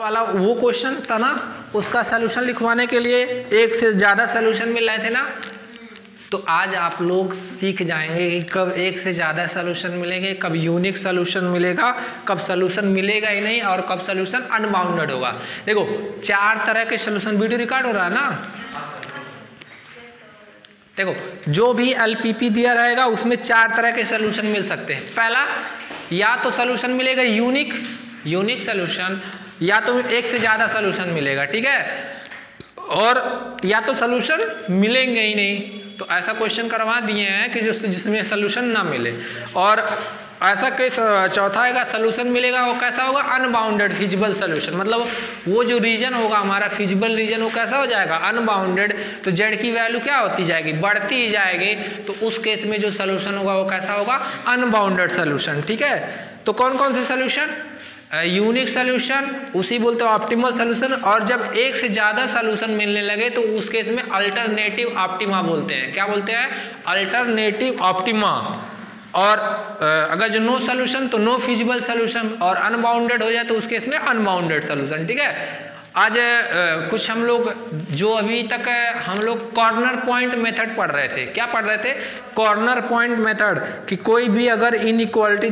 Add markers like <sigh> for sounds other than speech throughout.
वाला वो क्वेश्चन था ना उसका सोल्यूशन लिखवाने के लिए एक से ज़्यादा सोल्यूशन मिल रहे थे ना तो आज आप लोग सीख जाएंगे कि कब एक से ज़्यादा सोल्यूशन मिलेंगे कब यूनिक सोल्यूशन मिलेगा कब सोल्यूशन मिलेगा ही नहीं और कब सोल्यूशन अनबाउंडेड होगा देखो चार तरह के सोल्यूशन वीडियो रिकॉर्ड हो रहा है ना देखो जो भी एलपीपी दिया रहेगा उसमें चार तरह के सोल्यूशन मिल सकते हैं पहला या तो सोल्यूशन मिलेगा यूनिक यूनिक सोल्यूशन या तो एक से ज़्यादा सोल्यूशन मिलेगा ठीक है और या तो सोल्यूशन मिलेंगे ही नहीं तो ऐसा क्वेश्चन करवा दिए हैं कि जिस जिसमें सोल्यूशन ना मिले और ऐसा केस चौथा आएगा सोल्यूशन मिलेगा वो कैसा होगा अनबाउंडेड फिजिबल सोल्यूशन मतलब वो जो रीजन होगा हमारा फिजिबल रीजन वो कैसा हो जाएगा अनबाउंडेड तो जेड की वैल्यू क्या होती जाएगी बढ़ती ही जाएगी तो उस केस में जो सोल्यूशन होगा वो कैसा होगा अनबाउंडेड सोल्यूशन ठीक है तो कौन कौन से सोल्यूशन यूनिक सोल्यूशन उसी बोलते हैं ऑप्टिमल सोल्यूशन और जब एक से ज़्यादा सोल्यूशन मिलने लगे तो उस केस में अल्टरनेटिव ऑप्टिमा बोलते हैं क्या बोलते हैं अल्टरनेटिव ऑप्टिमा और अगर जो नो सोल्यूशन तो नो फिजिबल सोल्यूशन और अनबाउंडेड हो जाए तो उस केस में अनबाउंडेड सोल्यूशन ठीक है आज कुछ हम लोग जो अभी तक हम लोग कॉर्नर पॉइंट मेथड पढ़ रहे थे क्या पढ़ रहे थे कॉर्नर पॉइंट मेथड कि कोई भी अगर इन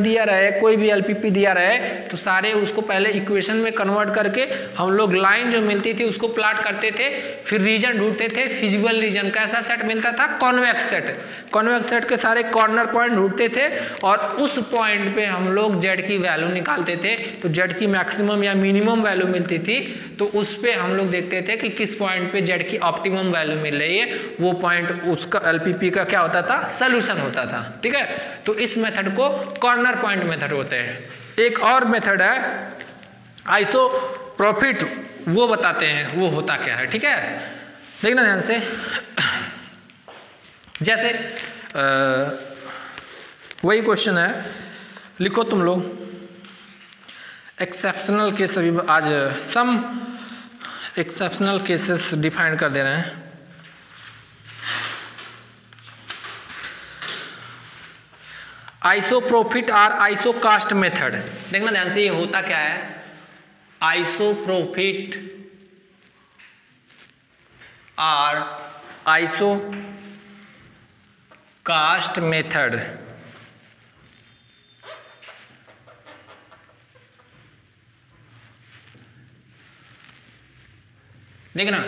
दिया रहे कोई भी एलपीपी दिया रहे तो सारे उसको पहले इक्वेशन में कन्वर्ट करके हम लोग लाइन जो मिलती थी उसको प्लाट करते थे फिर रीजन ढूंढते थे फिजिकल रीजन कैसा सेट मिलता था कॉन्वेक्स सेट कॉन्वेक्स सेट के सारे कॉर्नर पॉइंट ढूंढते थे और उस पॉइंट पे हम लोग जेड की वैल्यू निकालते थे तो जेड की मैक्सिमम या मिनिमम वैल्यू मिलती थी तो उस पर हम लोग देखते थे कि किस पॉइंट पे जेड की ऑप्टिमम वैल्यू मिल रही है वो पॉइंट उसका एल का क्या होता था सोल्यूशन होता था ठीक है तो इस मेथड को कॉर्नर पॉइंट मेथड होते हैं एक और मेथड है आइसो प्रॉफिट वो बताते हैं वो होता क्या है ठीक है देखना ध्यान से जैसे आ, वही क्वेश्चन है लिखो तुम लोग एक्सेप्शनल केस अभी आज सम एक्सेप्शनल केसेस डिफाइन कर दे रहे हैं आइसोप्रोफिट और आइसोकास्ट मेथड देखना ध्यान से ये होता क्या है आइसोप्रोफिट और आइसो कास्ट मेथड देखना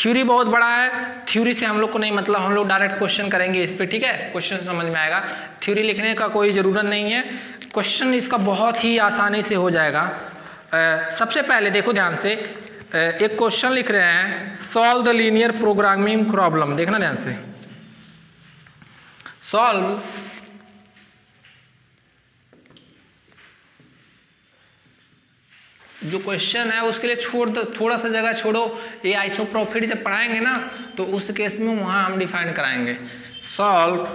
थ्योरी बहुत बड़ा है थ्योरी से हम लोग को नहीं मतलब हम लोग डायरेक्ट क्वेश्चन करेंगे इस पर ठीक है क्वेश्चन समझ में आएगा थ्योरी लिखने का कोई ज़रूरत नहीं है क्वेश्चन इसका बहुत ही आसानी से हो जाएगा आ, सबसे पहले देखो ध्यान से आ, एक क्वेश्चन लिख रहे हैं solve the linear programming problem देखना ध्यान से सॉल्व जो क्वेश्चन है उसके लिए छोड़ दो थोड़ा सा जगह छोड़ो ये आइसोप्रोफिट जब पढ़ाएंगे ना तो उस केस में वहाँ हम डिफाइन कराएंगे solve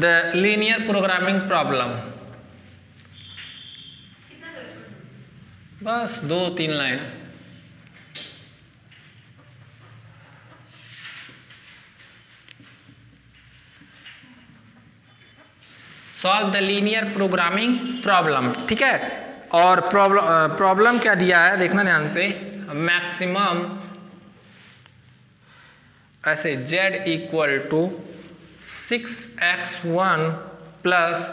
the linear programming problem बस दो तीन line solve the linear programming problem ठीक है और प्रॉब्लम प्रॉब्लम क्या दिया है देखना ध्यान से मैक्सिमम ऐसे Z equal to six X one plus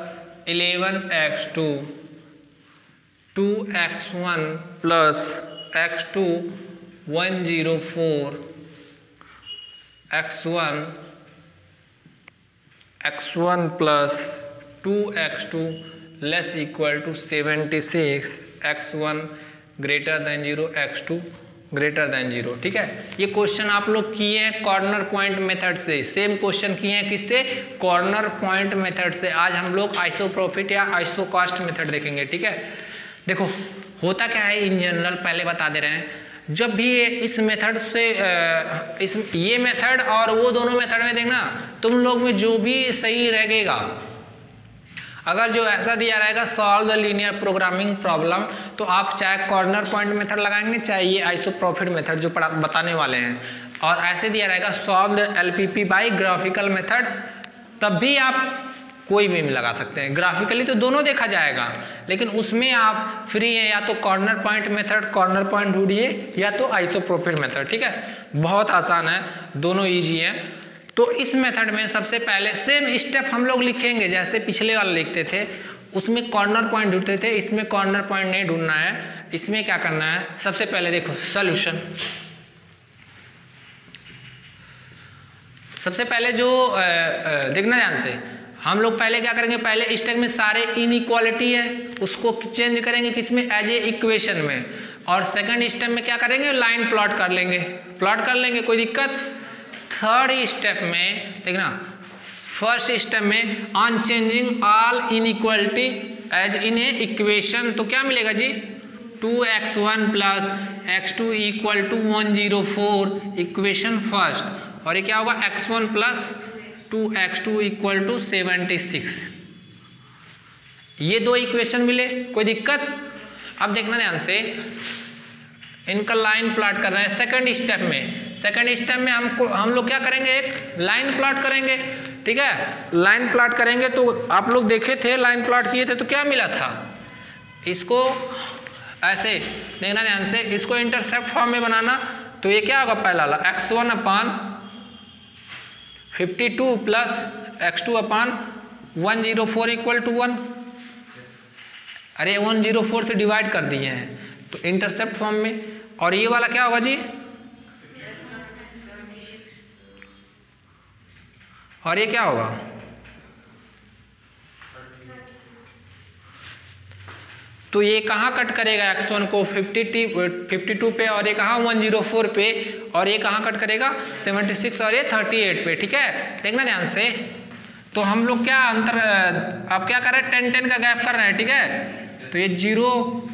eleven X two two X one plus X two one zero four X one X one plus two X two less equal to 76 x1 greater than 0 x2 greater than zero ठीक है ये question आप लोग किए हैं corner point method से same question किए हैं किससे कॉर्नर पॉइंट मेथड से आज हम लोग आइसो प्रॉफिट या आइसो कॉस्ट मेथड देखेंगे ठीक है देखो होता क्या है इन जनरल पहले बता दे रहे हैं जब भी इस मेथड से इस ये मेथड और वो दोनों मेथड में देखना तुम लोग में जो भी सही रहेगा अगर जो ऐसा दिया रहेगा solve the linear programming problem तो आप चाहे कॉर्नर पॉइंट मेथड लगाएंगे चाहे ये आइसो प्रॉफिट मेथड जो बताने वाले हैं और ऐसे दिया रहेगा solve the L P P by graphical method तब भी आप कोई भी लगा सकते हैं ग्राफिकली तो दोनों देखा जाएगा लेकिन उसमें आप फ्री हैं या तो corner point method corner point ढूंढिए या तो आइसो प्रॉफिट मेथड ठीक है बहुत आसान है दोनों ईजी हैं तो इस मेथड में सबसे पहले सेम स्टेप हम लोग लिखेंगे जैसे पिछले वाले लिखते थे उसमें कॉर्नर पॉइंट ढूंढते थे इसमें कॉर्नर पॉइंट नहीं ढूंढना है इसमें क्या करना है सबसे पहले देखो सोल्यूशन सबसे पहले जो देखना ध्यान से हम लोग पहले क्या करेंगे पहले स्टेप में सारे इनइक्वालिटी है उसको चेंज करेंगे किसमें एज ए इक्वेशन में और सेकंड स्टेप में क्या करेंगे लाइन प्लॉट कर लेंगे प्लॉट कर लेंगे कोई दिक्कत थर्ड स्टेप में देखना फर्स्ट स्टेप में on changing all equality as in a equation तो क्या मिलेगा जी two X one plus X two equal to one zero four equation first और ये क्या होगा X one plus two X two equal to seventy six ये दो equation मिले कोई दिक्कत अब देखना ध्यान से इनका लाइन प्लाट करना है सेकंड स्टेप में सेकंड स्टेप में हमको हम लोग क्या करेंगे एक लाइन प्लाट करेंगे ठीक है लाइन प्लाट करेंगे तो आप लोग देखे थे लाइन प्लाट किए थे तो क्या मिला था इसको ऐसे देखना ध्यान से इसको इंटरसेप्ट फॉर्म में बनाना तो ये क्या होगा पहला ला x one upon fifty two plus x two upon one zero four equal to one अरे वन जीरो फोर से डिवाइड कर दिए हैं तो इंटरसेप्ट फॉर्म में और ये वाला क्या होगा जी और ये क्या होगा तो ये कहाँ कट करेगा x1 को 50 टी 52 पे और ये कहाँ 104 पे और ये कहाँ कट करेगा 76 और ये 38 पे ठीक है देखना ध्यान से तो हम लोग क्या अंतर आप क्या कर रहे हैं टेन टेन का गैप कर रहे हैं ठीक है तो ये जीरो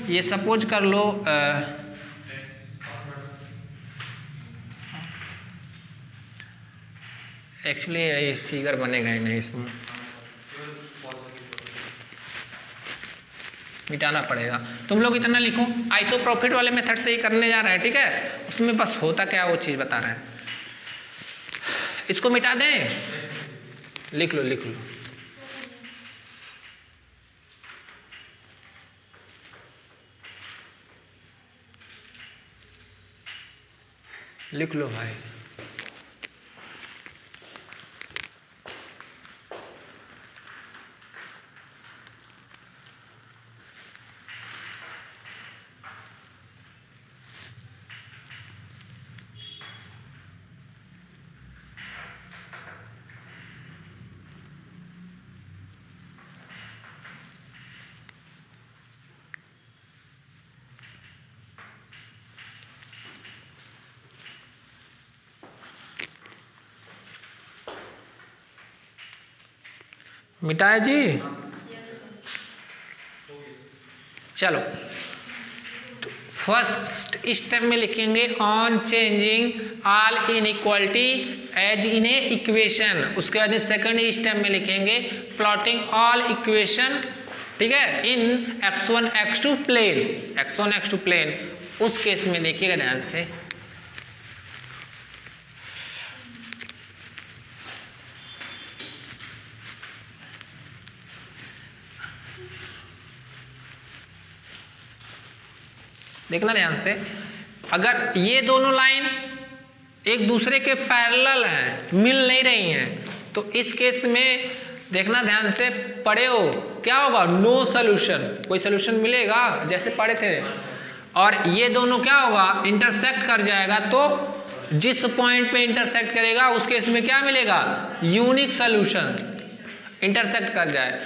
ये सपोज कर लो आ, एक्चुअली ये फिगर बने गए नहीं इसमें मिटाना पड़ेगा तुम लोग इतना लिखो आइसो प्रॉफिट वाले मेथड से ही करने जा रहे हैं ठीक है उसमें बस होता क्या वो चीज़ बता रहे हैं इसको मिटा दें लिख लो लिख लो लिख लो भाई मिटाए जी चलो फर्स्ट तो स्टेप में लिखेंगे on changing all inequality as in a equation उसके बाद सेकंड स्टेप में लिखेंगे प्लॉटिंग ऑल इक्वेशन ठीक है in x one x two plane x one x two plane उस केस में देखिएगा ध्यान से देखना ध्यान से अगर ये दोनों लाइन एक दूसरे के पैरेलल हैं मिल नहीं रही हैं तो इस केस में देखना ध्यान से पढ़े हो क्या होगा नो सोल्यूशन कोई सोल्यूशन मिलेगा जैसे पढ़े थे और ये दोनों क्या होगा इंटरसेक्ट कर जाएगा तो जिस पॉइंट पे इंटरसेक्ट करेगा उस केस में क्या मिलेगा यूनिक सोल्यूशन इंटरसेक्ट कर जाए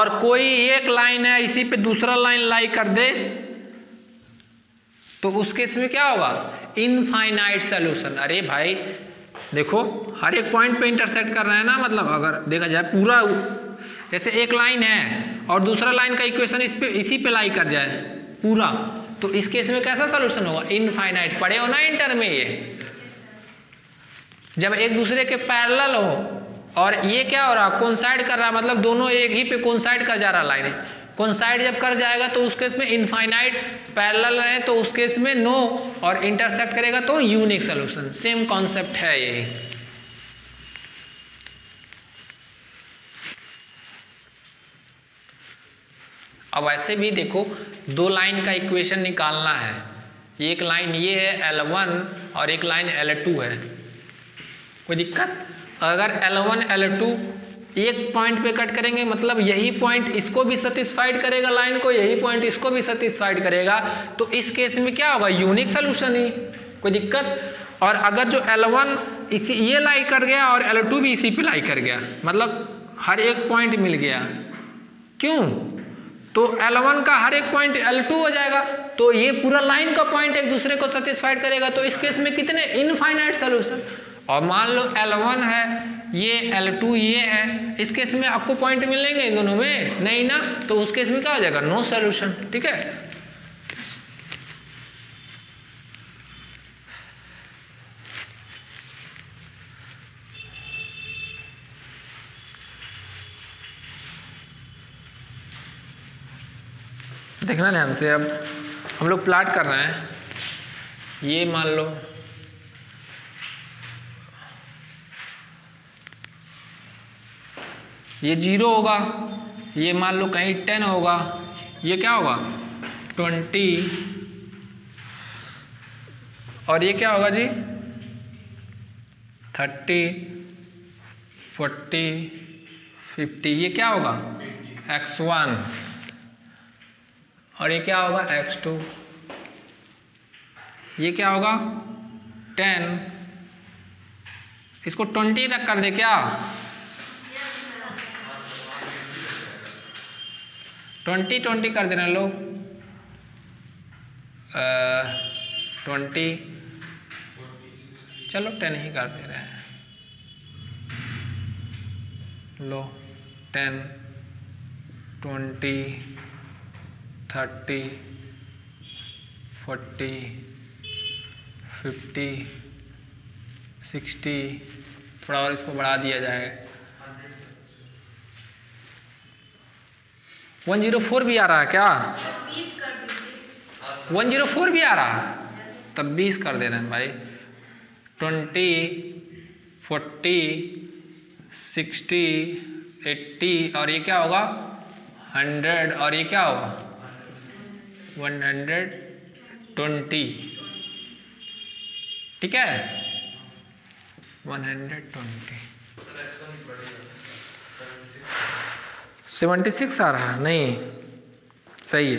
और कोई एक लाइन है इसी पे दूसरा लाइन लाई कर दे तो उस केस में क्या होगा इनफाइनाइट सोल्यूशन अरे भाई देखो हर एक पॉइंट पे इंटरसेक्ट कर रहे हैं ना मतलब अगर देखा जाए पूरा जैसे एक लाइन है और दूसरा लाइन का इक्वेशन इस पे इसी पे लाई कर जाए पूरा तो इस केस में कैसा सोल्यूशन होगा इनफाइनाइट पड़े हो ना इंटर में ये जब एक दूसरे के पैरल हो और ये क्या हो रहा कौन साइड कर रहा मतलब दोनों एक ही पे कौन साइड कर जा रहा लाइन कॉन्साइड जब कर जाएगा तो उस केस में इनफाइनाइट पैरेलल रहे तो उस केस में नो और इंटरसेक्ट करेगा तो यूनिक सोल्यूशन सेम कॉन्सेप्ट है ये अब ऐसे भी देखो दो लाइन का इक्वेशन निकालना है एक लाइन ये है L1 और एक लाइन L2 है कोई दिक्कत अगर L1 L2 एक पॉइंट पे कट करेंगे मतलब यही पॉइंट इसको भी सेटिस्फाइड करेगा लाइन को यही पॉइंट इसको भी सेटिस्फाइड करेगा तो इस केस में क्या होगा यूनिक सोल्यूशन ही कोई दिक्कत और अगर जो L1 इसी ये लाई कर गया और L2 भी इसी पे लाई कर गया मतलब हर एक पॉइंट मिल गया क्यों तो L1 का हर एक पॉइंट L2 हो जाएगा तो ये पूरा लाइन का पॉइंट एक दूसरे को सेटिस्फाइड करेगा तो इस केस में कितने इनफाइनाइट सोल्यूशन और मान लो L1 है ये L2 ये है इस केस में आपको पॉइंट मिलेंगे इन दोनों में नहीं ना तो उस केस में क्या हो जाएगा नो सोल्यूशन ठीक है देखना ध्यान से अब हम लोग प्लाट कर रहे हैं ये मान लो ये जीरो होगा ये मान लो कहीं टेन होगा ये क्या होगा ट्वेंटी और ये क्या होगा जी थर्टी फोर्टी फिफ्टी ये क्या होगा एक्स वन और ये क्या होगा एक्स टू ये क्या होगा टेन इसको ट्वेंटी रख कर दे क्या ट्वेंटी ट्वेंटी कर देना लो ट्वेंटी चलो टेन ही कर दे रहे हैं लो ten twenty thirty forty fifty sixty थोड़ा और इसको बढ़ा दिया जाए वन जीरो फोर भी आ रहा है क्या वन जीरो फोर भी आ रहा है तब बीस कर दे रहे हैं भाई ट्वेंटी फोर्टी सिक्सटी एट्टी और ये क्या होगा हंड्रेड और ये क्या होगा वन हंड्रेड ट्वेंटी ठीक है one hundred twenty seventy six आ रहा है नहीं सही है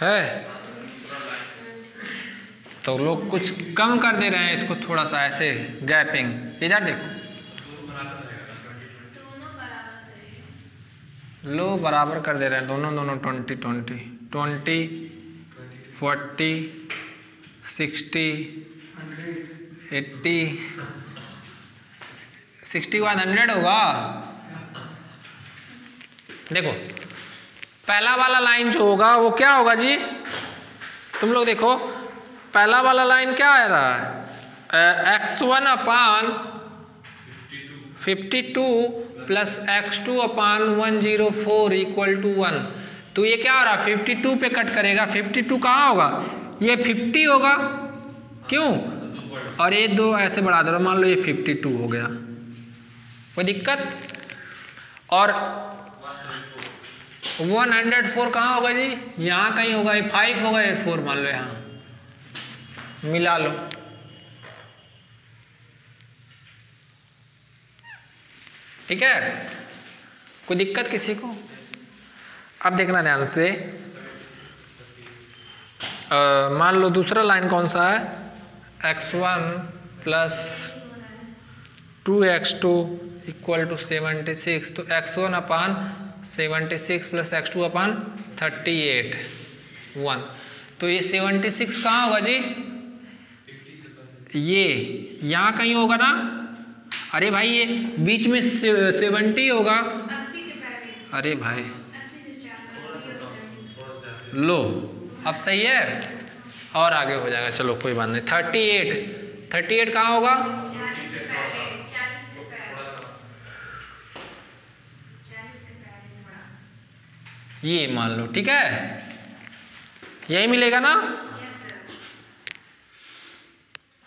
है तो लोग कुछ कम कर दे रहे हैं इसको थोड़ा सा ऐसे गैपिंग इधर देखो लो बराबर कर दे रहे हैं दोनों दोनों twenty twenty twenty forty sixty eighty sixty one hundred होगा देखो पहला वाला लाइन जो होगा वो क्या होगा जी तुम लोग देखो पहला वाला लाइन क्या आ रहा है x one upon fifty two plus x two upon one zero four equal to one तो ये क्या हो रहा है फिफ्टी टू पे कट करेगा फिफ्टी टू कहाँ होगा ये फिफ्टी होगा क्यों और ये दो ऐसे बढ़ा दे रहा मान लो ये फिफ्टी टू हो गया कोई दिक्कत और 104 कहाँ होगा जी यहाँ कहीं होगा ये फाइव होगा ये फोर मान लो यहाँ मिला लो ठीक है कोई दिक्कत किसी को अब देखना ध्यान से मान लो दूसरा लाइन कौन सा है x one plus two x two equal to seventy six तो x one upon seventy six plus x two upon thirty eight one तो ये सेवेंटी सिक्स कहाँ होगा जी ये यहाँ कहीं होगा ना अरे भाई ये बीच में सेवेंटी होगा अरे भाई लो अब सही है और आगे हो जाएगा चलो कोई बात नहीं थर्टी एट थर्टी एट कहाँ होगा ये मान लो ठीक है यही मिलेगा ना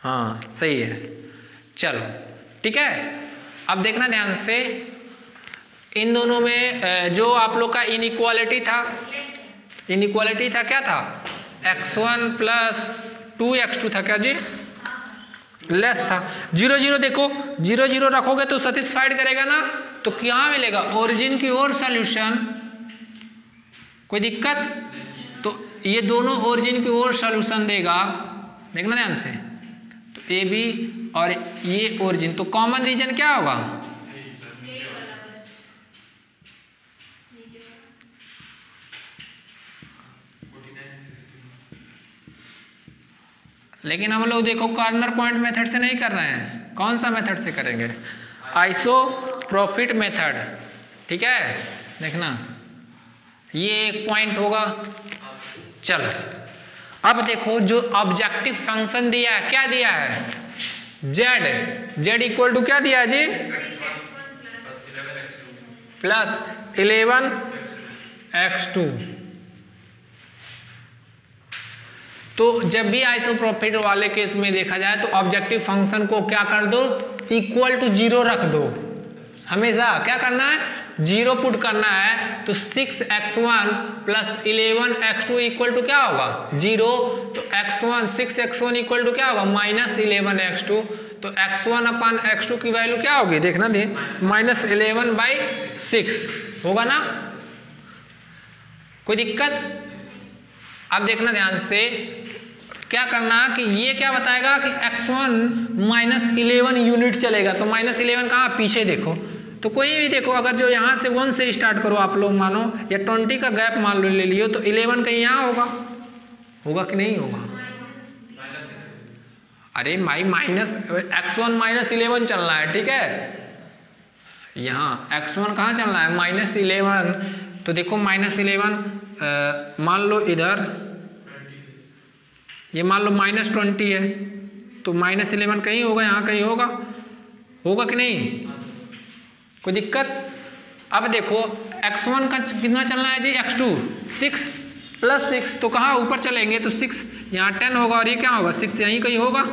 हाँ सही है चलो ठीक है अब देखना ध्यान से इन दोनों में जो आप लोग का इनक्वालिटी था इनक्वालिटी था क्या था x one plus two x two था क्या जी लेस था जीरो जीरो देखो जीरो जीरो रखोगे तो सेटिस्फाइड करेगा ना तो क्या मिलेगा ओरिजिन की ओर सोल्यूशन कोई दिक्कत तो ये दोनों ओरिजिन की ओर सोल्यूशन देगा देखना ध्यान से तो ए बी और ये ओरिजिन तो कॉमन रीजन क्या होगा लेकिन हम लोग देखो कॉर्नर पॉइंट मेथड से नहीं कर रहे हैं कौन सा मेथड से करेंगे आइसो प्रॉफिट मेथड ठीक है देखना ये एक पॉइंट होगा चलो अब देखो जो ऑब्जेक्टिव फंक्शन दिया है क्या दिया है जेड जेड इक्वल टू क्या दिया जी प्लस इलेवन एक्स टू तो जब भी आइसोप्रोफिट वाले केस में देखा जाए तो ऑब्जेक्टिव फंक्शन को क्या कर दो इक्वल टू जीरो रख दो हमेशा क्या करना है जीरो पुट करना है तो six x one plus eleven x two equal to क्या होगा जीरो तो x one six x one equal to क्या होगा माइनस इलेवन एक्स टू तो x one upon x two की वैल्यू क्या होगी देखना दे माइनस इलेवन बाई सिक्स होगा ना कोई दिक्कत अब देखना ध्यान से क्या करना कि ये क्या बताएगा कि x1 one minus eleven unit चलेगा तो माइनस इलेवन कहाँ पीछे देखो तो कोई भी देखो अगर जो यहाँ से वन से स्टार्ट करो आप लोग मानो या ट्वेंटी का गैप मान लो ले लियो तो इलेवन कहीं यहाँ होगा होगा कि नहीं होगा अरे माई minus x one minus eleven चल रहा है ठीक है यहाँ एक्स वन कहाँ चल रहा है माइनस इलेवन तो देखो माइनस इलेवन मान लो इधर ये मान लो माइनस ट्वेंटी है तो माइनस इलेवन कहीं होगा यहाँ कहीं होगा होगा कि नहीं कोई दिक्कत अब देखो एक्स वन का कितना चलना है जी x two six plus six तो कहाँ ऊपर चलेंगे तो सिक्स यहाँ टेन होगा और ये क्या होगा सिक्स यहीं कहीं होगा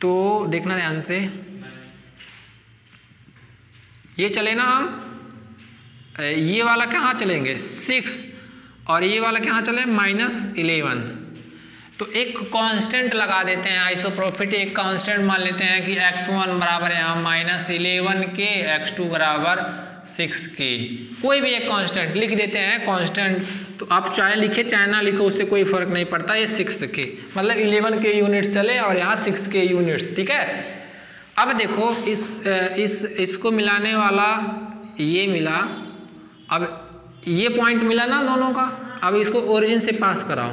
तो देखना ध्यान से ये चले ना हम ये वाला कहाँ चलेंगे सिक्स और ये वाला कहाँ चले माइनस इलेवन तो एक कांस्टेंट लगा देते हैं आइसोप्रोफिट एक कांस्टेंट मान लेते हैं कि एक्स वन बराबर यहाँ माइनस इलेवन के एक्स टू बराबर सिक्स के कोई भी एक कांस्टेंट लिख देते हैं कांस्टेंट तो आप चाहे लिखे चाहे ना लिखो उससे कोई फर्क नहीं पड़ता ये सिक्स के मतलब इलेवन के यूनिट्स चले और यहाँ सिक्स के यूनिट्स ठीक है अब देखो इस इस इसको मिलाने वाला ये मिला अब ये पॉइंट मिला ना दोनों का अब इसको ओरिजिन से पास कराओ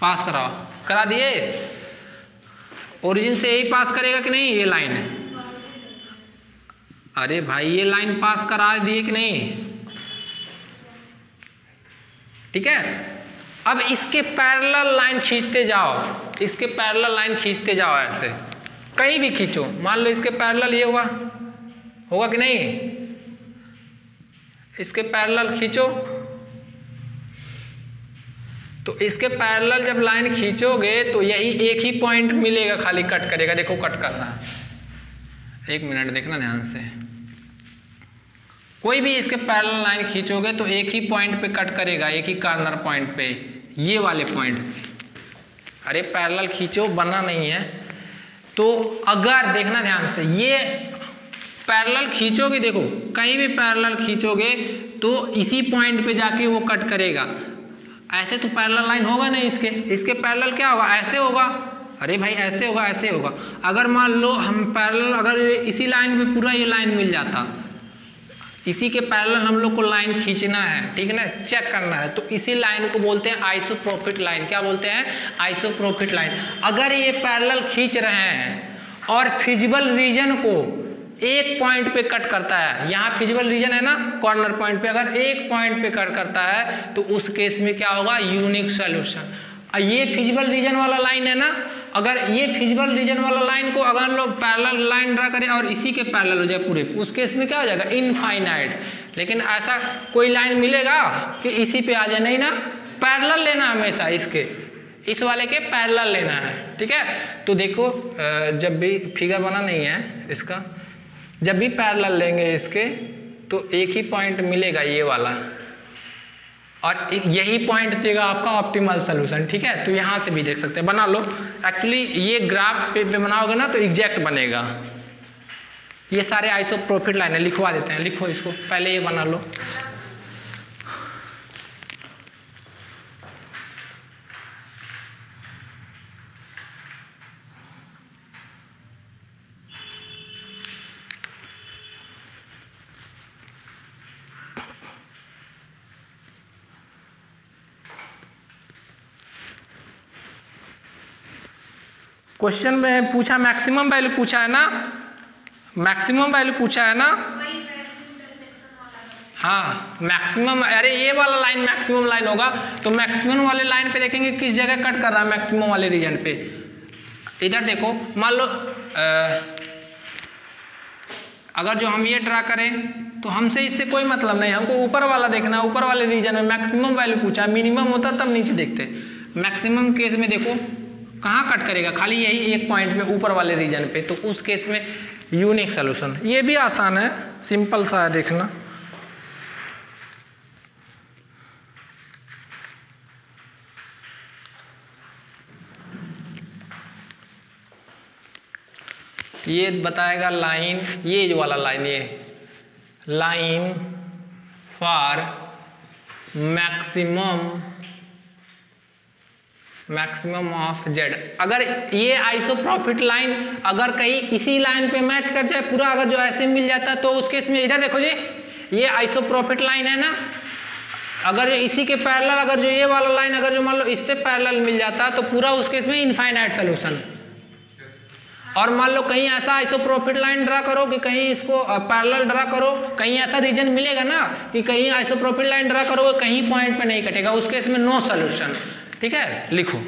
पास कराओ करा दिए ओरिजिन से यही पास करेगा कि नहीं ये लाइन है अरे भाई ये लाइन पास करा दिए कि नहीं ठीक है अब इसके पैरेलल लाइन खींचते जाओ इसके पैरेलल लाइन खींचते जाओ ऐसे कहीं भी खींचो मान लो इसके पैरेलल ये हुआ होगा कि नहीं इसके पैरेलल खींचो तो इसके पैरेलल जब लाइन खींचोगे तो यही एक ही पॉइंट मिलेगा खाली कट करेगा देखो कट करना है एक मिनट देखना ध्यान से कोई भी इसके पैरेलल लाइन खींचोगे तो एक ही पॉइंट पे कट करेगा एक ही कार्नर पॉइंट पे ये वाले पॉइंट अरे पैरेलल खींचो बना नहीं है तो अगर देखना ध्यान से ये पैरेलल खींचोगे देखो कहीं भी पैरेलल खींचोगे तो इसी पॉइंट पे जाके वो कट करेगा ऐसे तो पैरेलल लाइन होगा नहीं इसके इसके पैरेलल क्या होगा ऐसे होगा अरे भाई ऐसे होगा ऐसे होगा अगर मान लो हम पैरेलल अगर इसी लाइन पे पूरा ये लाइन मिल जाता इसी के पैरेलल हम लोग को लाइन खींचना है ठीक है ना चेक करना है तो इसी लाइन को बोलते हैं प्रॉफिट लाइन क्या बोलते हैं प्रॉफिट लाइन अगर ये पैरल खींच रहे हैं और फिजिबल रीजन को एक पॉइंट पे कट करता है यहाँ फिजिबल रीजन है ना कॉर्नर पॉइंट पे अगर एक पॉइंट पे कट करता है तो उस केस में क्या होगा यूनिक सोल्यूशन ये फिजिबल रीजन वाला लाइन है ना अगर ये फिजिबल रीजन वाला लाइन को अगर हम लोग पैरल लाइन ड्रा करें और इसी के पैरल हो जाए पूरे उस केस में क्या हो जाएगा इनफाइनाइट लेकिन ऐसा कोई लाइन मिलेगा कि इसी पे आ जाए नहीं ना पैरल लेना हमेशा इसके इस वाले के पैरल लेना है ठीक है तो देखो जब भी फिगर बना नहीं है इसका जब भी पैरेलल लेंगे इसके तो एक ही पॉइंट मिलेगा ये वाला और यही पॉइंट देगा आपका ऑप्टिमल सोल्यूशन ठीक है तो यहाँ से भी देख सकते हैं बना लो एक्चुअली ये ग्राफ पे, पे बनाओगे ना तो एग्जैक्ट बनेगा ये सारे आइसो प्रॉफिट लाइन है लिखवा देते हैं लिखो इसको पहले ये बना लो क्वेश्चन में पूछा मैक्सिमम वैल्यू पूछा है ना मैक्सिमम वैल्यू पूछा है ना हाँ मैक्सिमम अरे ये वाला लाइन मैक्सिमम लाइन होगा तो मैक्सिमम वाले लाइन पे देखेंगे किस जगह कट कर रहा है मैक्सिमम वाले रीजन पे इधर देखो मान लो अगर जो हम ये ड्रा करें तो हमसे इससे कोई मतलब नहीं हमको ऊपर वाला देखना है ऊपर वाले रीजन में मैक्सिमम वैल्यू पूछा मिनिमम होता तब नीचे देखते मैक्सिमम केस में देखो कहाँ कट करेगा खाली यही एक पॉइंट में ऊपर वाले रीजन पे तो उस केस में यूनिक सोल्यूशन ये भी आसान है सिंपल सा है देखना ये बताएगा लाइन ये जो वाला लाइन ये line for maximum maximum of z अगर ये प्रॉफिट लाइन अगर कहीं इसी लाइन पे मैच कर जाए पूरा अगर जो ऐसे मिल जाता तो उसके इसमें इधर देखो जी ये प्रॉफिट लाइन है ना अगर इसी के पैरेलल अगर जो ये वाला लाइन अगर जो मान लो इस पर पैरेलल मिल जाता तो पूरा उसके इसमें इनफाइनाइट सोल्यूशन और मान लो कहीं ऐसा आइसो प्रॉफिट लाइन ड्रा करो कि कहीं इसको पैरेलल ड्रा करो कहीं ऐसा रीजन मिलेगा ना कि कहीं आइसो प्रॉफिट लाइन ड्रा करो कहीं पॉइंट पे नहीं कटेगा उसके इसमें नो सोल्यूशन ठीक है लिखो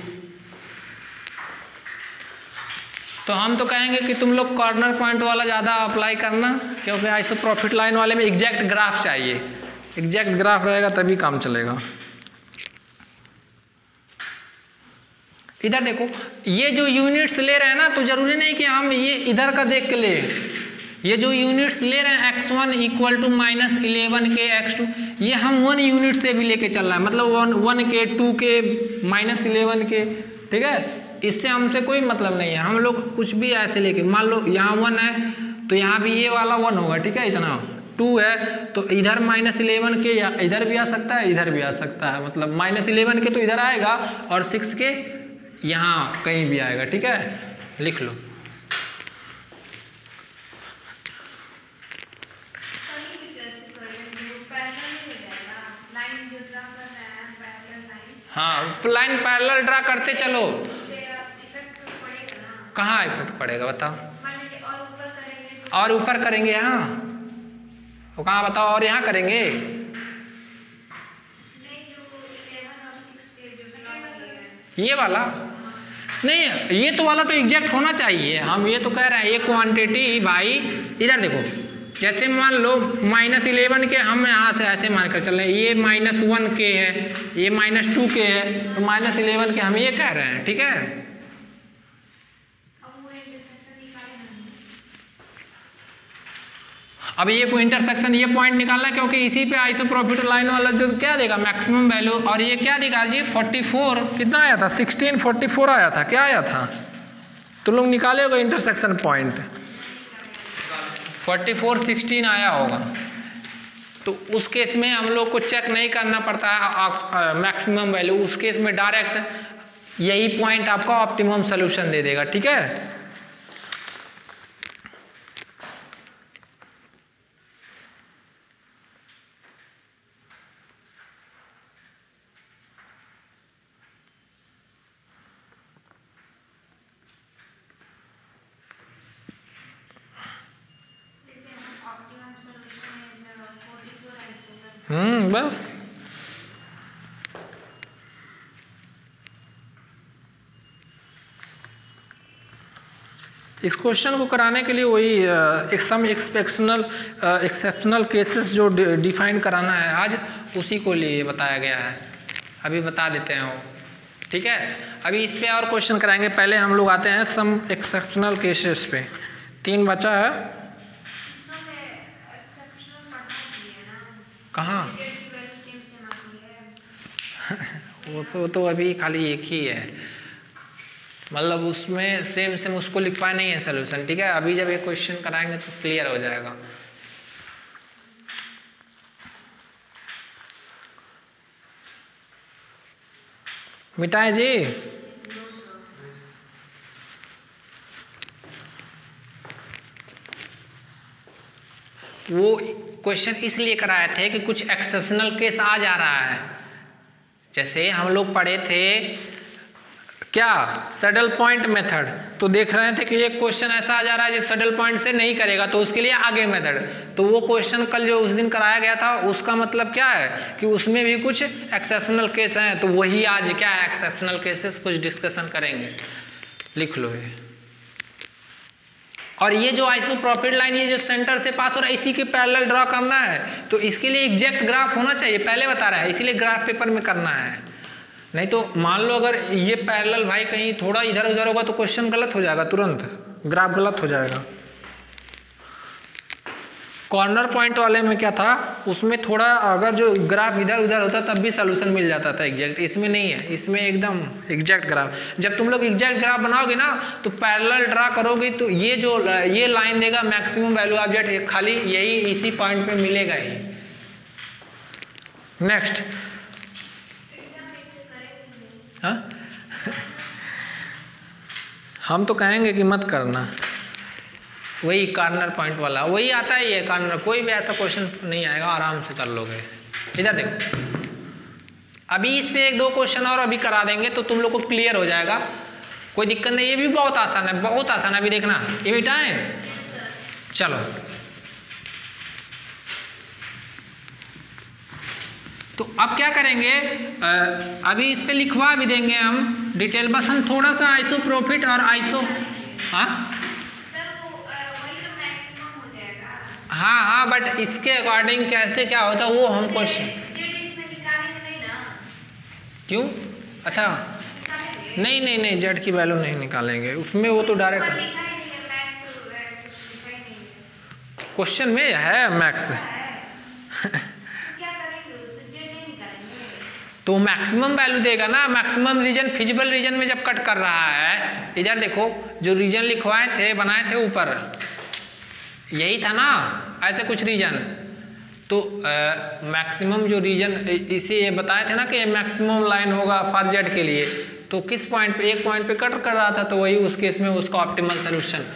तो हम तो कहेंगे कि तुम लोग कॉर्नर पॉइंट वाला ज़्यादा अप्लाई करना क्योंकि ऐसे प्रॉफिट लाइन वाले में एग्जैक्ट ग्राफ चाहिए एग्जैक्ट ग्राफ रहेगा तभी काम चलेगा इधर देखो ये जो यूनिट्स ले रहे हैं ना तो ज़रूरी नहीं कि हम ये इधर का देख के ले ये जो यूनिट्स ले रहे हैं x one equal to minus eleven के एक्स टू ये हम वन यूनिट से भी लेके चल रहा है मतलब वन वन के टू के माइनस इलेवन के ठीक है इससे हमसे कोई मतलब नहीं है हम लोग कुछ भी ऐसे लेके मान लो यहाँ वन है तो यहाँ भी ये वाला वन होगा ठीक है इतना टू है तो इधर माइनस इलेवन के या इधर भी आ सकता है इधर भी आ सकता है मतलब माइनस इलेवन के तो इधर आएगा और सिक्स के यहाँ कहीं भी आएगा ठीक है लिख लो हाँ लाइन पैरेलल ड्रा करते चलो कहाँ इफेक्ट पड़ेगा बताओ और ऊपर करेंगे यहाँ तो कहाँ बताओ और यहाँ करेंगे ये वाला नहीं ये तो वाला तो एग्जैक्ट होना चाहिए हम ये तो कह रहे हैं ये क्वांटिटी भाई इधर देखो जैसे मान लो माइनस इलेवन के हम यहाँ से ऐसे मानकर चल रहे हैं ये माइनस वन के है ये माइनस टू के है तो माइनस इलेवन के हम ये कह रहे हैं ठीक है अब ये इंटरसेक्शन ये पॉइंट निकालना क्योंकि इसी पे आइसो प्रॉफिट लाइन वाला जो क्या देगा मैक्सिमम वैल्यू और ये क्या देगा जी 44 कितना आया था 1644 आया था क्या आया था तुम तो लोग निकाले होगा intersection point forty four sixteen आया होगा तो उस केस में हम लोग को चेक नहीं करना पड़ता है मैक्सिमम वैल्यू उस केस में डायरेक्ट यही पॉइंट आपका ऑप्टिमम सोल्यूशन दे देगा ठीक है हम्म hmm, बस इस क्वेश्चन को कराने के लिए वही uh, एक सम एक्सपेक्शनल एक्सेप्शनल केसेस जो डिफाइन कराना है आज उसी को लिए बताया गया है अभी बता देते हैं वो ठीक है अभी इस पे और क्वेश्चन कराएंगे पहले हम लोग आते हैं सम एक्सेप्शनल केसेस पे तीन बचा है वो तो तो अभी खाली एक ही है मतलब उसमें सेम सेम उसको लिखवा नहीं है सोल्यूशन ठीक है अभी जब ये क्वेश्चन कराएंगे तो क्लियर हो जाएगा मिटाए जी वो क्वेश्चन इसलिए कराए थे कि कुछ एक्सेप्शनल केस आ जा रहा है जैसे हम लोग पढ़े थे क्या सडल पॉइंट मेथड तो देख रहे थे कि ये क्वेश्चन ऐसा आ जा रहा है जो सडल पॉइंट से नहीं करेगा तो उसके लिए आगे मेथड तो वो क्वेश्चन कल जो उस दिन कराया गया था उसका मतलब क्या है कि उसमें भी कुछ एक्सेप्शनल केस हैं तो वही आज क्या है एक्सेप्शनल केसेस कुछ डिस्कशन करेंगे लिख लो ये और ये जो प्रॉफिट लाइन ये जो सेंटर से पास हो रहा है इसी के पैरल ड्रॉ करना है तो इसके लिए एग्जैक्ट ग्राफ होना चाहिए पहले बता रहा है इसीलिए ग्राफ पेपर में करना है नहीं तो मान लो अगर ये पैरल भाई कहीं थोड़ा इधर उधर होगा तो क्वेश्चन गलत हो जाएगा तुरंत ग्राफ गलत हो जाएगा कॉर्नर पॉइंट वाले में क्या था उसमें थोड़ा अगर जो ग्राफ इधर उधर होता तब भी सोल्यूशन मिल जाता था एग्जैक्ट इसमें नहीं है इसमें एकदम एग्जैक्ट ग्राफ जब तुम लोग एग्जैक्ट ग्राफ बनाओगे ना तो पैरेलल ड्रा करोगे तो ये जो ये लाइन देगा मैक्सिमम वैल्यू ऑब्जेक्ट खाली यही इसी पॉइंट पे मिलेगा ही नेक्स्ट हाँ? <laughs> हम तो कहेंगे कि मत करना वही कार्नर पॉइंट वाला वही आता ही है कार्नर कोई भी ऐसा क्वेश्चन नहीं आएगा आराम से कर लोगे इधर देखो अभी इसमें एक दो क्वेश्चन और अभी करा देंगे तो तुम लोग को क्लियर हो जाएगा कोई दिक्कत नहीं ये भी बहुत आसान है बहुत आसान है अभी देखना ये भी टाइम चलो तो अब क्या करेंगे आ, अभी इस पर लिखवा भी देंगे हम डिटेल बस हम थोड़ा सा आइसो प्रॉफिट और आइसो हाँ हाँ हाँ बट इसके अकॉर्डिंग कैसे क्या होता वो हम क्वेश्चन क्यों अच्छा नहीं नहीं नहीं जेड की वैल्यू नहीं निकालेंगे उसमें वो तो डायरेक्ट क्वेश्चन में है मैक्स तो मैक्सिमम वैल्यू देगा ना मैक्सिमम रीजन फिजिबल रीजन में जब कट कर रहा है इधर देखो जो रीजन लिखवाए थे बनाए थे ऊपर यही था ना ऐसे कुछ रीजन तो मैक्सिमम जो रीजन इसे ये बताए थे ना कि ये मैक्सिमम लाइन होगा फॉर जेड के लिए तो किस पॉइंट पे एक पॉइंट पे कट कर रहा था तो वही उस केस में उसका ऑप्टिमल सोल्यूशन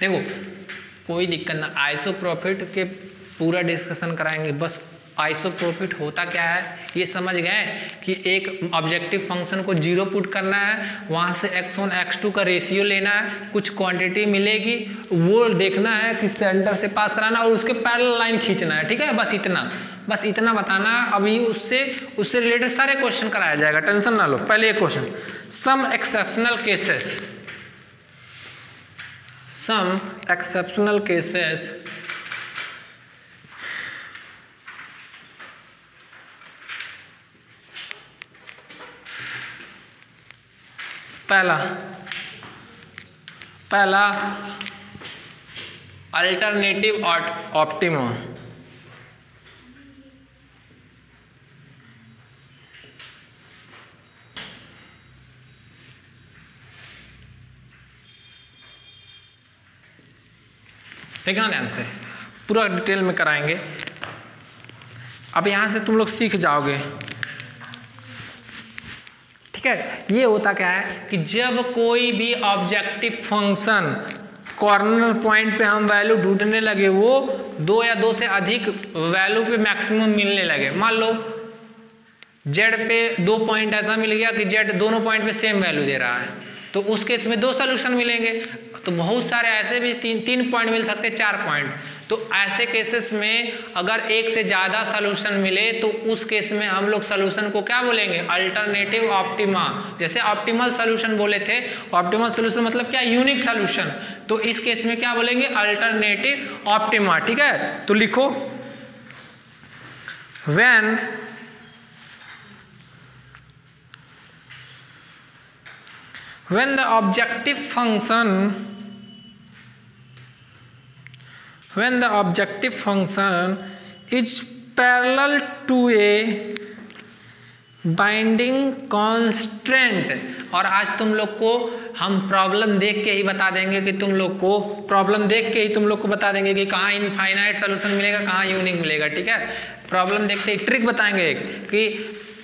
देखो कोई दिक्कत ना आइसो प्रॉफिट के पूरा डिस्कशन कराएंगे बस आइसोप्रोपिट होता क्या है ये समझ गए कि एक ऑब्जेक्टिव फंक्शन को जीरो पुट करना है वहाँ से एक्स वन एक्स टू का रेशियो लेना है कुछ क्वांटिटी मिलेगी वो देखना है कि सेंटर से पास कराना और उसके पैरल लाइन खींचना है ठीक है बस इतना बस इतना बताना अभी उससे उससे रिलेटेड सारे क्वेश्चन कराया जाएगा टेंशन ना लो पहले एक question some exceptional cases some exceptional cases पहला पहला अल्टरनेटिव ऑप्टिमा देखना ध्यान से पूरा डिटेल में कराएंगे अब यहां से तुम लोग सीख जाओगे ठीक है ये होता क्या है कि जब कोई भी ऑब्जेक्टिव फंक्शन कॉर्नर पॉइंट पे हम वैल्यू ढूंढने लगे वो दो या दो से अधिक वैल्यू पे मैक्सिमम मिलने लगे मान लो जेड पे दो पॉइंट ऐसा मिल गया कि जेड दोनों पॉइंट पे सेम वैल्यू दे रहा है तो उस केस में दो सोल्यूशन मिलेंगे तो बहुत सारे ऐसे भी तीन तीन पॉइंट मिल सकते हैं चार पॉइंट तो ऐसे केसेस में अगर एक से ज़्यादा सोल्यूशन मिले तो उस केस में हम लोग सोल्यूशन को क्या बोलेंगे अल्टरनेटिव ऑप्टिमा जैसे ऑप्टिमल सोल्यूशन बोले थे ऑप्टिमल सोल्यूशन मतलब क्या यूनिक सोल्यूशन तो इस केस में क्या बोलेंगे अल्टरनेटिव ऑप्टिमा ठीक है तो लिखो when when the objective function when the objective function is parallel to a binding constant और आज तुम लोग को हम प्रॉब्लम देख के ही बता देंगे कि तुम लोग को प्रॉब्लम देख के ही तुम लोग को बता देंगे कि कहाँ इनफाइनाइट सोल्यूशन मिलेगा कहाँ यूनिक मिलेगा ठीक है प्रॉब्लम देखते ही ट्रिक बताएंगे कि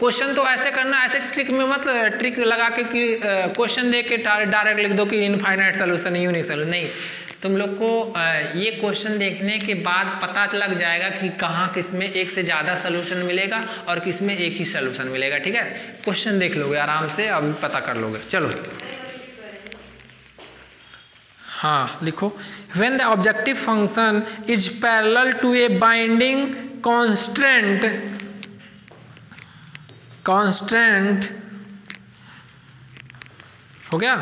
क्वेश्चन तो ऐसे करना ऐसे ट्रिक में मत ट्रिक लगा के कि क्वेश्चन दे के डायरेक्ट लिख दो कि इनफाइनाइट सोल्यूशन यूनिक सोल्यूशन नहीं तुम लोग को ये क्वेश्चन देखने के बाद पता लग जाएगा कि कहाँ किस में एक से ज़्यादा सोल्यूशन मिलेगा और किस में एक ही सोल्यूशन मिलेगा ठीक है क्वेश्चन देख लोगे आराम से अब पता कर लोगे चलो हाँ लिखो when the objective function is parallel to a binding constant constant हो गया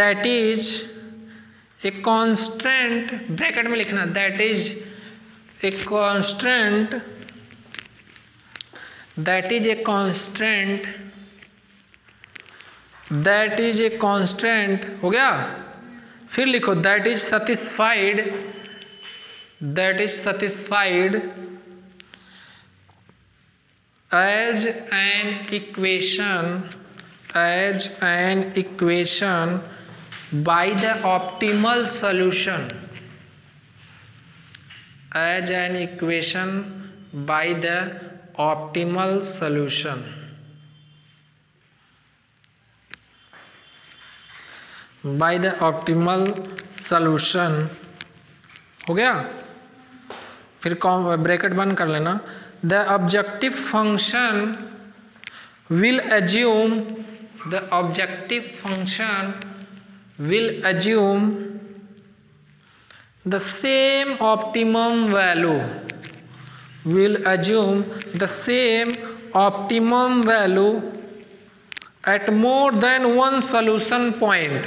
that is a constant bracket में लिखना that is a constant that is a constant that is a constant हो गया फिर लिखो that is satisfied that is satisfied as an equation as an equation by the optimal solution as an equation by the optimal solution by the optimal solution हो गया फिर com bracket बंद कर लेना the objective function will assume the objective function will assume the same optimum value will assume the same optimum value at more than one solution point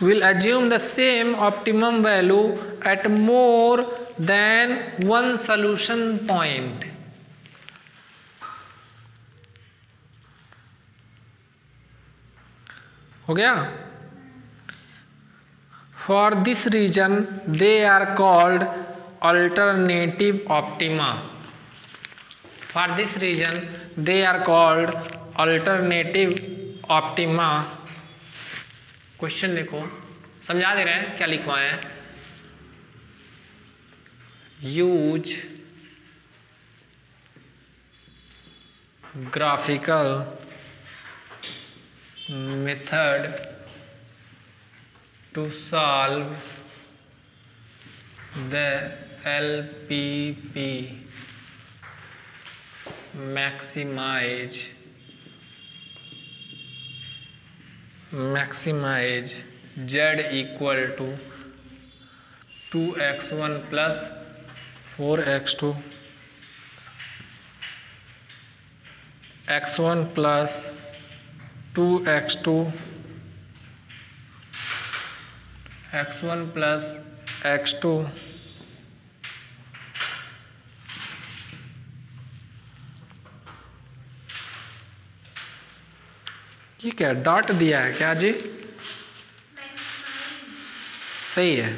will assume the same optimum value at more than one solution point. हो गया for this reason they are called alternative optima for this reason they are called alternative optima question लिखो समझा दे रहे हैं क्या लिखवाए हैं use graphical method to solve the L P P maximise maximise z equal to two x one plus four x two x one plus two x two x one plus x two ठीक है dot दिया है क्या जी सही है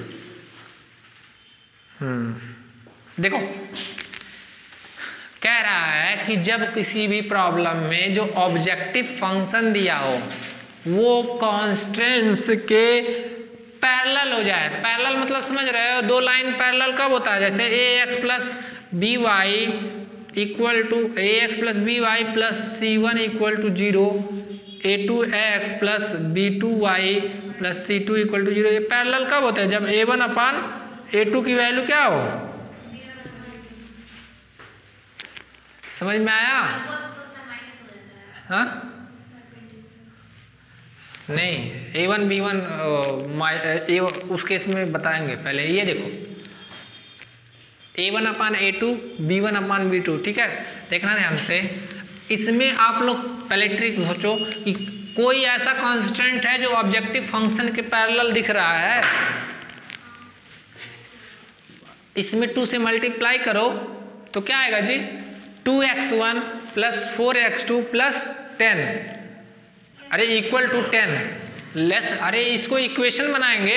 हम्म। देखो कह रहा है कि जब किसी भी प्रॉब्लम में जो ऑब्जेक्टिव फंक्शन दिया हो वो कॉन्स्टेंट्स के पैरेलल हो जाए पैरेलल मतलब समझ रहे हो दो लाइन पैरेलल कब होता है जैसे a x plus b y equal to a x plus b y plus c one equal to zero a two x plus b two y plus c two equal to zero ये parallel कब होता है जब a one upon a two की value क्या हो समझ में आया हाँ नहीं a one b one a उस केस में बताएंगे पहले ये देखो a one upon a two b one upon b two ठीक है देखना ध्यान से इसमें आप लोग पैलेट्रिक सोचो कि कोई ऐसा कांस्टेंट है जो ऑब्जेक्टिव फंक्शन के पैरेलल दिख रहा है इसमें टू से मल्टीप्लाई करो तो क्या आएगा जी two x one plus four x two plus ten अरे इक्वल टू टेन लेस अरे इसको इक्वेशन बनाएंगे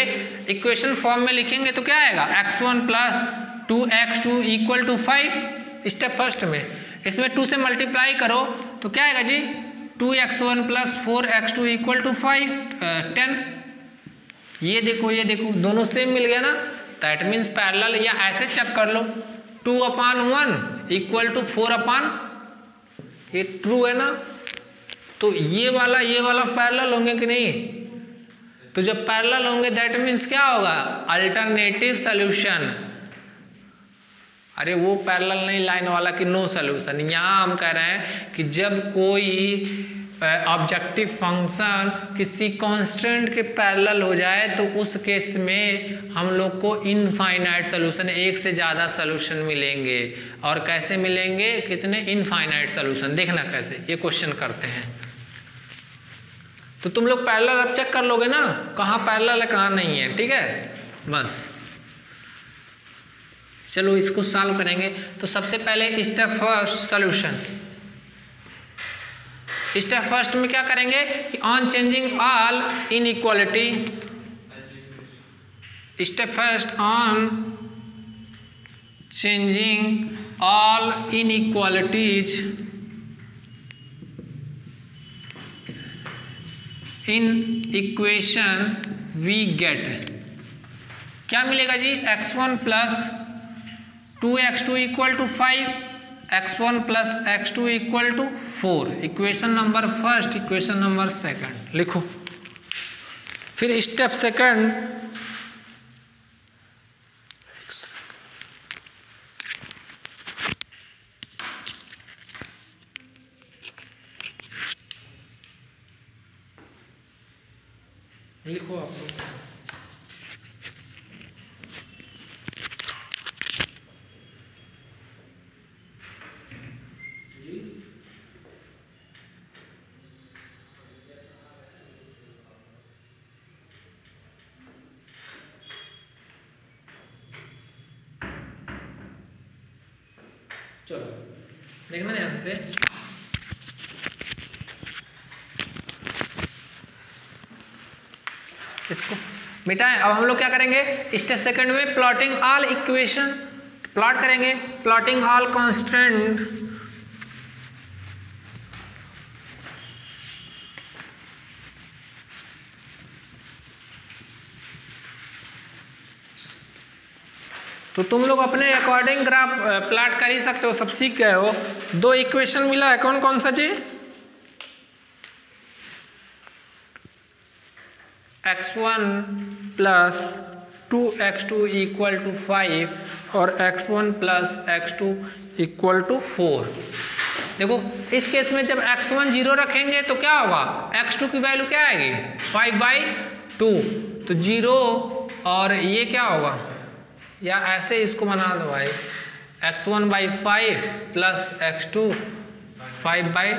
इक्वेशन फॉर्म में लिखेंगे तो क्या आएगा x one plus two x two equal to five step first में इसमें टू से मल्टीप्लाई करो तो क्या आएगा जी two x one plus four x two equal to five ten ये देखो ये देखो दोनों सेम मिल गया ना दैट मीन्स पैरल या ऐसे चेक कर लो two upon one equal to four upon ये ट्रू है ना तो ये वाला ये वाला पैरल होंगे कि नहीं तो जब पैरल होंगे दैट मीन्स क्या होगा अल्टरनेटिव सोल्यूशन अरे वो पैरेलल नहीं लाइन वाला कि नो सोल्यूशन यहाँ हम कह रहे हैं कि जब कोई ऑब्जेक्टिव फंक्शन किसी कांस्टेंट के पैरेलल हो जाए तो उस केस में हम लोग को इनफाइनाइट सोल्यूशन एक से ज़्यादा सोल्यूशन मिलेंगे और कैसे मिलेंगे कितने इनफाइनाइट सोल्यूशन देखना कैसे ये क्वेश्चन करते हैं तो तुम लोग पैरेलल अब चेक कर लोगे ना कहाँ पैरेलल है कहाँ नहीं है ठीक है बस चलो इसको सॉल्व करेंगे तो सबसे पहले step first solution step first में क्या करेंगे on changing all inequality step first on all inequalities in equation we get क्या मिलेगा जी x1 one plus two x two equal to five x one plus x two equal to four equation number first equation number second लिखो फिर step second लिखो आप लोग चलो देखना ध्यान से इसको मिटाएं अब हम लोग क्या करेंगे स्टेप सेकंड में प्लॉटिंग ऑल इक्वेशन प्लॉट करेंगे प्लॉटिंग ऑल कांस्टेंट तो तुम लोग अपने अकॉर्डिंग ग्राफ प्लाट कर ही सकते हो सब सीख गए हो दो इक्वेशन मिला है कौन कौन सा जी x one plus two x two equal to five और x one plus x two equal to four देखो इस केस में जब एक्स वन जीरो रखेंगे तो क्या होगा एक्स टू की वैल्यू क्या आएगी फाइव बाई टू तो जीरो और ये क्या होगा या ऐसे इसको बना लो भाई x one by five plus x two five by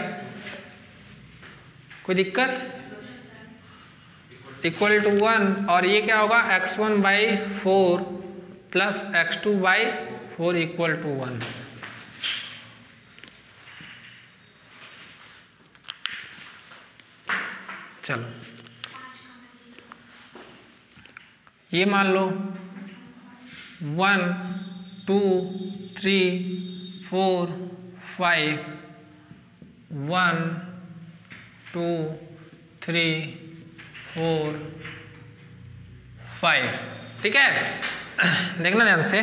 कोई दिक्कत इक्वल टू वन और ये क्या होगा x one by four plus x two by four equal to one चलो ये मान लो one two three four five one two three four five ठीक है <clears throat> देखना ध्यान से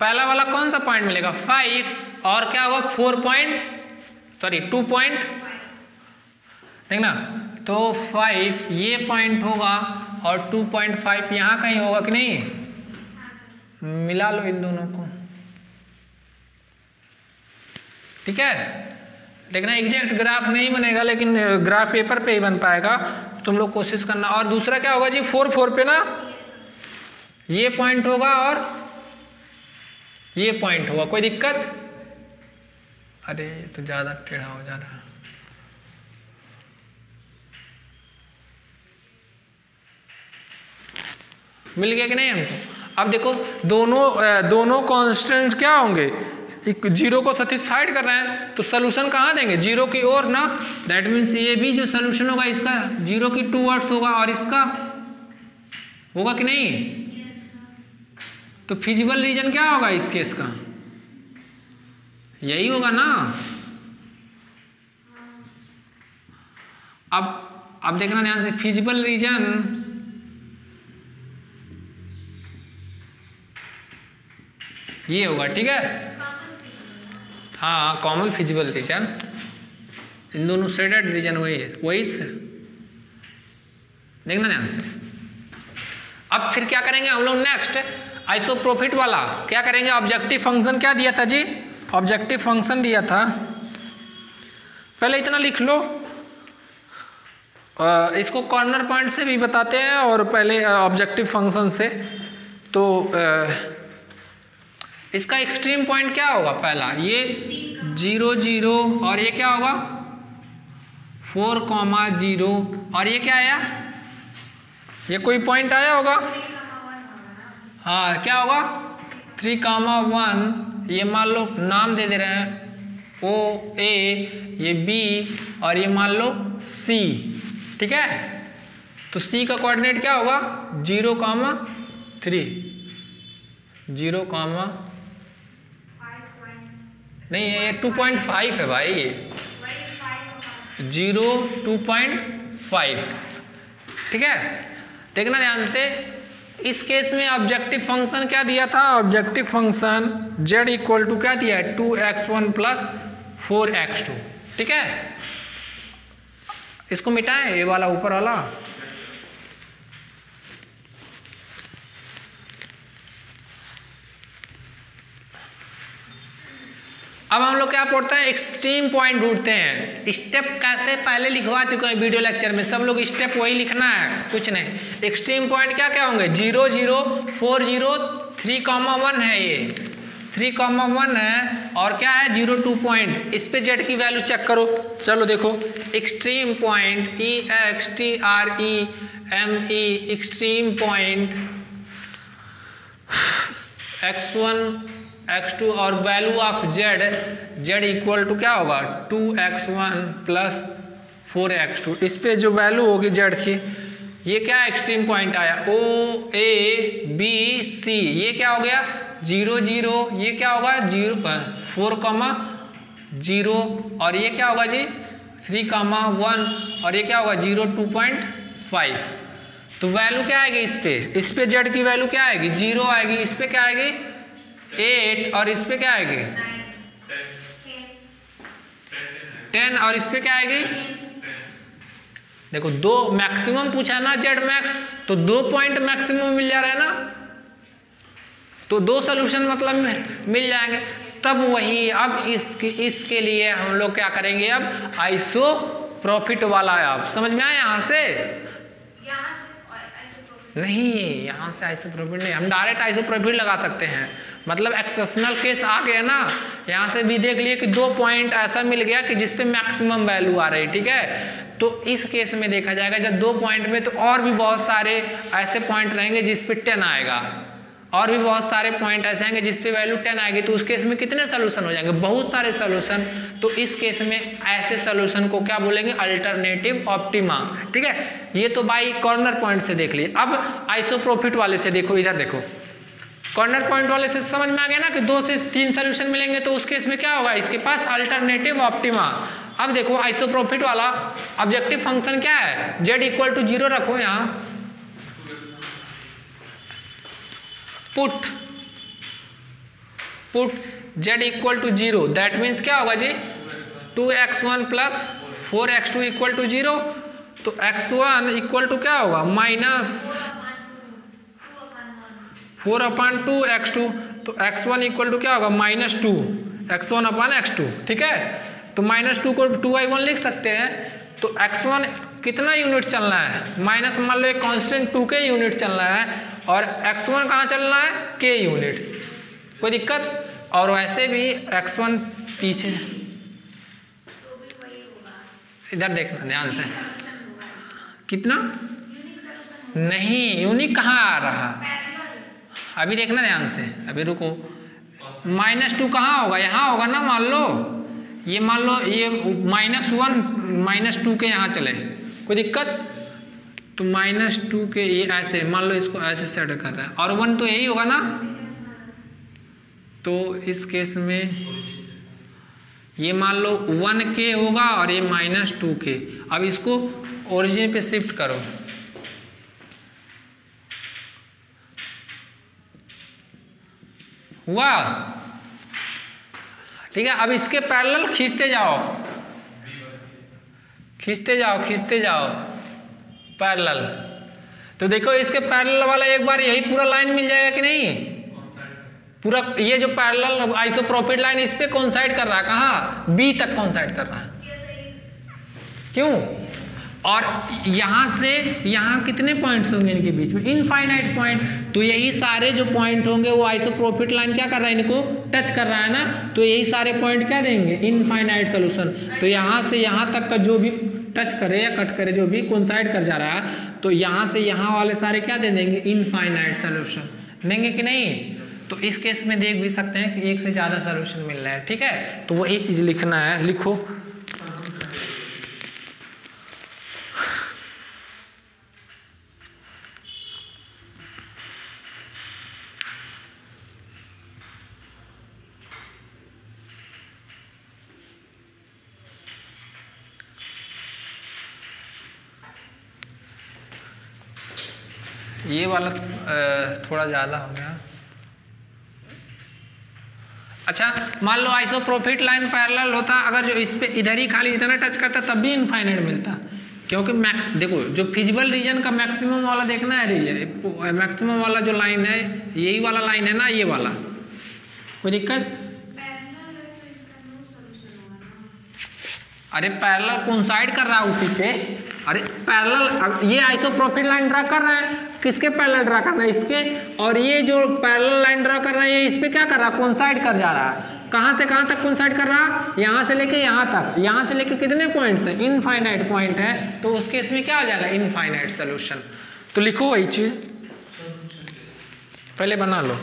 पहला वाला कौन सा पॉइंट मिलेगा फाइव और क्या होगा four point sorry two point देखना तो फाइव ये पॉइंट होगा और टू पॉइंट फाइव यहाँ कहीं होगा कि नहीं मिला लो इन दोनों को ठीक है देखना एग्जैक्ट ग्राफ नहीं बनेगा लेकिन ग्राफ पेपर पे ही बन पाएगा तुम लोग कोशिश करना और दूसरा क्या होगा जी फोर फोर पे ना ये पॉइंट होगा और ये पॉइंट होगा कोई दिक्कत अरे ये तो ज़्यादा टेढ़ा हो जा रहा है मिल गया कि नहीं हमको अब देखो दोनों दोनों कांस्टेंट क्या होंगे जीरो को सेटिस्फाइड कर रहे हैं तो सोल्यूशन कहाँ देंगे जीरो की ओर ना दैट मीन्स ये भी जो सोल्यूशन होगा इसका जीरो की टू वर्ड्स होगा और इसका होगा कि नहीं तो फिजिबल रीजन क्या होगा इस केस का यही होगा ना अब अब देखना ध्यान से फिजिबल रीजन ये होगा ठीक है हाँ हाँ कॉमन फिजिबल रीजन इन दोनों सेडेड रीजन वही है वही देखना ध्यान से अब फिर क्या करेंगे हम लोग नेक्स्ट प्रोफिट वाला क्या करेंगे ऑब्जेक्टिव फंक्शन क्या दिया था जी ऑब्जेक्टिव फंक्शन दिया था पहले इतना लिख लो इसको कॉर्नर पॉइंट से भी बताते हैं और पहले ऑब्जेक्टिव फंक्शन से तो इसका एक्सट्रीम पॉइंट क्या होगा पहला ये जीरो जीरो और ये क्या होगा फोर कॉमा जीरो और ये क्या आया ये कोई पॉइंट आया होगा हाँ क्या होगा थ्री कामा वन ये मान लो नाम दे दे रहे हैं ओ ए ये बी और ये मान लो सी ठीक है तो सी का कोऑर्डिनेट क्या होगा zero comma three zero comma नहीं ये टू पॉइंट फाइव है भाई ये जीरो टू पॉइंट फाइव ठीक है देखना ध्यान से इस केस में ऑब्जेक्टिव फंक्शन क्या दिया था objective function z equal to क्या दिया है two x one plus four x two ठीक है इसको मिटाएं ये वाला ऊपर वाला अब हम लोग क्या पढ़ते हैं एक्सट्रीम पॉइंट ढूंढते हैं स्टेप कैसे पहले लिखवा चुके हैं वीडियो लेक्चर में सब लोग स्टेप वही लिखना है कुछ नहीं एक्सट्रीम पॉइंट क्या क्या होंगे zero zero four zero three comma one है ये थ्री कॉमा वन है और क्या है जीरो टू पॉइंट इस पे जेड की वैल्यू चेक करो चलो देखो extreme point E X T R E M E extreme point x one x two और value of z z equal to क्या होगा two x one plus four x two इस पर जो वैल्यू होगी जेड की ये क्या एक्सट्रीम पॉइंट आया ओ ए बी सी ये क्या हो गया जीरो जीरो ये क्या होगा जीरो फोर कॉमा जीरो और ये क्या होगा जी थ्री कॉमा वन और ये क्या होगा जीरो टू पॉइंट फाइव तो वैल्यू क्या आएगी इस पर इस पर जेड की वैल्यू क्या आएगी जीरो आएगी इस पर क्या आएगी एट और इस पर क्या आएगी टेन और इस पर क्या आएगी देखो दो मैक्सिमम पूछा ना जेड मैक्स तो दो पॉइंट मैक्सिमम मिल जा रहा है ना तो दो सोल्यूशन मतलब मिल जाएंगे तब वही अब इसके इसके लिए हम लोग क्या करेंगे अब आइसो प्रॉफिट वाला आप समझ में आए यहां से नहीं यहाँ से आइसो प्रॉफिट नहीं हम डायरेक्ट आइसो प्रॉफिट लगा सकते हैं मतलब एक्सेप्शनल केस आ गया ना यहाँ से भी देख लिए कि दो पॉइंट ऐसा मिल गया कि जिसपे मैक्सिमम वैल्यू आ रही ठीक है तो इस केस में देखा जाएगा जब दो पॉइंट में तो और भी बहुत सारे ऐसे पॉइंट रहेंगे जिसपे टेन आएगा और भी बहुत सारे पॉइंट ऐसे आएंगे जिसपे वैल्यू टेन आएगी तो उस केस में कितने सोल्यूशन हो जाएंगे बहुत सारे सोल्यूशन तो इस केस में ऐसे सोल्यूशन को क्या बोलेंगे अल्टरनेटिव ऑप्टिमा ठीक है ये तो बाई कॉर्नर पॉइंट से देख लिए अब प्रॉफिट वाले से देखो इधर देखो कॉर्नर पॉइंट वाले से समझ में आ गया ना कि दो से तीन सोल्यूशन मिलेंगे तो उस केस में क्या होगा इसके पास अल्टरनेटिव ऑप्टिमा अब देखो आइसोप्रोफिट वाला ऑब्जेक्टिव फंक्शन क्या है जेड इक्वल टू जीरो रखो यहां put put z equal to zero that means क्या होगा जी two x one plus four x two equal to zero तो एक्स वन इक्वल टू क्या होगा minus four upon two x two तो x one equal to क्या होगा minus two x one upon x two ठीक है तो minus two को टू आई वन लिख सकते हैं तो एक्स वन कितना यूनिट चलना है माइनस मान लो एक कॉन्स्टेंट टू के यूनिट चलना है और एक्स वन कहाँ चलना है के यूनिट कोई दिक्कत और वैसे भी एक्स वन पीछे इधर देखना ध्यान से कितना नहीं यूनिक कहाँ आ रहा अभी देखना ध्यान से अभी रुको माइनस टू कहाँ होगा यहाँ होगा ना मान लो ये मान लो ये माइनस वन माइनस टू के यहाँ चले कोई दिक्कत तो माइनस टू के ये ऐसे मान लो इसको ऐसे सेट कर रहा है और वन तो यही होगा ना तो इस केस में ये मान लो वन के होगा और ये माइनस टू के अब इसको ओरिजिन पे शिफ्ट करो हुआ ठीक है अब इसके पैरेलल खींचते जाओ खींचते जाओ खींचते जाओ पैरेलल तो देखो इसके पैरेलल वाला एक बार यही पूरा लाइन मिल जाएगा कि नहीं पूरा ये जो पैरेलल आइसो प्रॉफिट लाइन इस पर कौन साइड कर रहा है कहाँ बी तक साइड कर रहा है क्यों और यहाँ से यहाँ कितने पॉइंट्स होंगे इनके बीच में इनफाइनाइट पॉइंट तो यही सारे जो पॉइंट होंगे वो आइसो प्रॉफिट लाइन क्या कर रहा है इनको टच कर रहा है ना तो यही सारे पॉइंट क्या देंगे इनफाइनाइट सोल्यूशन तो यहाँ से यहाँ तक का जो भी टच करे या कट करे जो भी कॉन्साइड कर जा रहा है तो यहाँ से यहाँ वाले सारे क्या दे देंगे इनफाइनाइट सोल्यूशन देंगे कि नहीं तो इस केस में देख भी सकते हैं कि एक से ज़्यादा सोल्यूशन मिल रहा है ठीक है तो वही चीज़ लिखना है लिखो ये वाला थोड़ा ज़्यादा हो गया अच्छा मान लो आइसो प्रॉफिट लाइन पैरेलल होता अगर जो इस पे इधर ही खाली इतना टच करता तब भी इनफाइनाइट मिलता क्योंकि मैक्स देखो जो फिजिबल रीजन का मैक्सिमम वाला देखना है रीजन मैक्सिमम वाला जो लाइन है यही वाला लाइन है ना ये वाला कोई दिक्कत अरे पैरेलल कोइंसाइड कर रहा है उसी से अरे पैरेलल ये आइसोप्रोफाइल लाइन ड्रा कर रहा है किसके पैरेलल ड्रा कर रहा है इसके और ये जो पैरेलल लाइन ड्रा कर रहा है ये इस पर क्या कर रहा है कोइंसाइड कर जा रहा है कहाँ से कहाँ तक कोइंसाइड कर रहा है यहाँ से लेके यहाँ तक यहाँ से लेके कितने पॉइंट्स हैं इनफाइनाइट पॉइंट है तो उस केस में क्या हो जाएगा इनफाइनाइट सोल्यूशन तो लिखो वही चीज़ पहले बना लो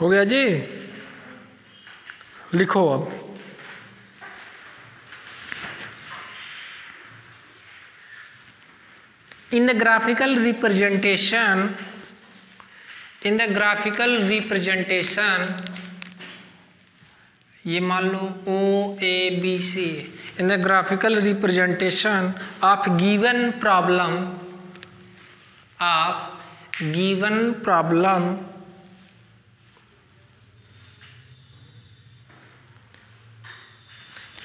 हो गया जी लिखो अब in the graphical representation in the graphical representation ये मान लो O A B C in the graphical representation of given problem of given problem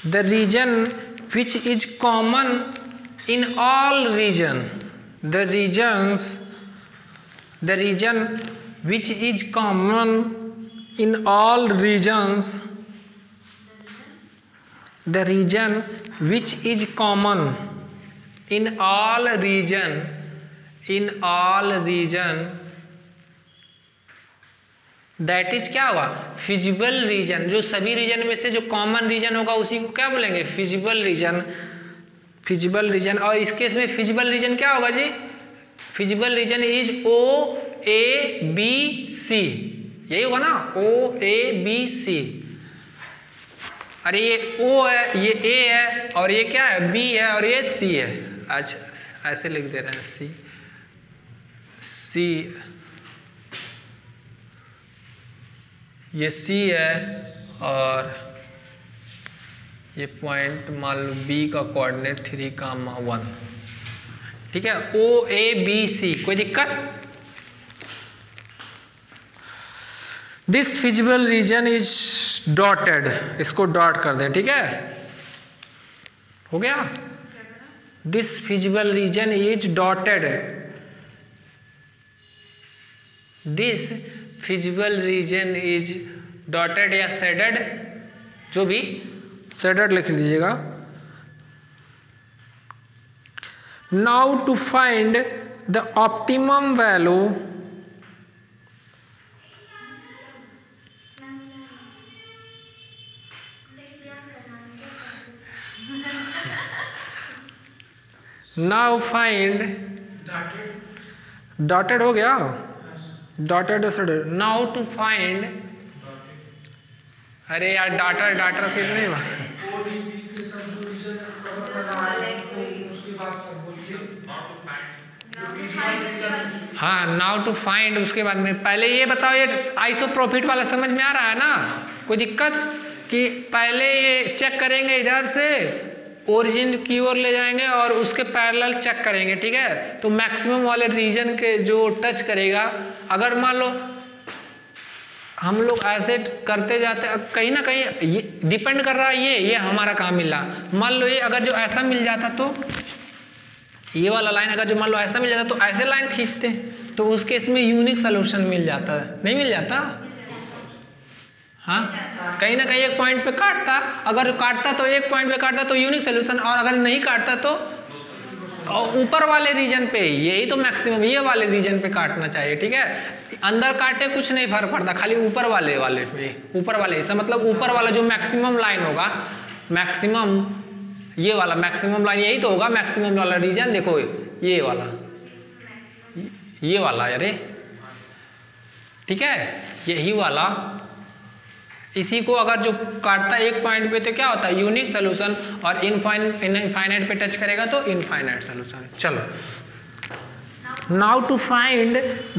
the region which is common in all region the regions the region which is common in all regions the region which is common in all region in all region that is क्या हुआ feasible region जो सभी region में से जो common region होगा उसी को क्या बोलेंगे फिजिबल रीजन फिजिबल रीजन और इस केस में फिजिबल रीजन क्या होगा जी feasible region is O A B C यही होगा ना ओ ए बी सी अरे ये ओ है ये ए है और ये क्या है बी है और ये सी है अच्छा ऐसे लिख दे रहे हैं सी सी ये सी है और ये पॉइंट मान लो बी का कोऑर्डिनेट थ्री कामा वन ठीक है ओ ए बी सी कोई दिक्कत this feasible region is dotted इसको डॉट कर दें ठीक है हो गया this feasible region is dotted this feasible region is dotted या सेडेड जो भी सेडेड लिख दीजिएगा now to find the optimum value now find dotted हो गया dotted dotted now to find अरे यार डाटा डाटा फिर नहीं बात हाँ नाउ टू फाइंड उसके बाद में पहले ये बताओ ये आईसो प्रॉफिट वाला समझ में आ रहा है ना कोई दिक्कत कि पहले ये चेक करेंगे इधर से ओरिजिन की ओर ले जाएंगे और उसके पैरेलल चेक करेंगे ठीक है तो मैक्सिमम वाले रीजन के जो टच करेगा अगर मान लो हम लोग ऐसे करते जाते कहीं ना कहीं ये डिपेंड कर रहा है ये ये हमारा काम मिला मान लो ये अगर जो ऐसा मिल जाता तो ये वाला लाइन अगर जो मान लो ऐसा मिल जाता तो ऐसे लाइन खींचते तो उसके इसमें यूनिक सोल्यूशन मिल जाता है नहीं मिल जाता हाँ कहीं ना कहीं एक पॉइंट पे काटता अगर काटता तो एक पॉइंट पे काटता तो यूनिक सोल्यूशन और अगर नहीं काटता तो और ऊपर वाले रीजन पे यही तो मैक्सिमम ये वाले रीजन पे काटना चाहिए ठीक है अंदर काटे कुछ नहीं फर्क पड़ता खाली ऊपर वाले वाले पे ऊपर वाले इसका मतलब ऊपर वाला जो मैक्सिमम लाइन होगा मैक्सिमम ये वाला मैक्सिमम लाइन यही तो होगा मैक्सिमम वाला रीजन देखो ये वाला ये वाला अरे ठीक है यही वाला इसी को अगर जो काटता एक पॉइंट पे तो क्या होता है यूनिक सोल्यूशन और इनफाइनाइट पे टच करेगा तो इनफाइनाइट सोल्यूशन चलो now to find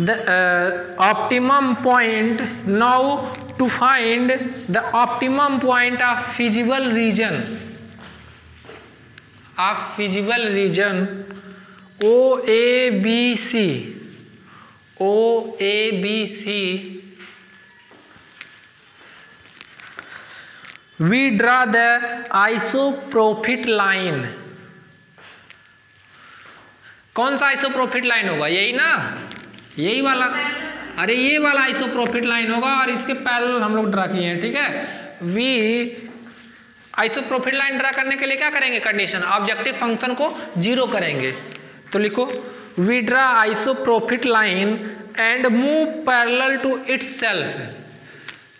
the optimum point now to find the optimum point of feasible region of feasible region O A B C O A B C we draw the isopropit line कौन सा profit line होगा यही ना यही वाला अरे ये वाला प्रॉफिट लाइन होगा और इसके पैरल हम लोग ड्रा किए हैं ठीक है वी आइसोप्रोफिट लाइन ड्रा करने के लिए क्या करेंगे कंडीशन ऑब्जेक्टिव फंक्शन को जीरो करेंगे तो लिखो we draw isoprofit line and move parallel to itself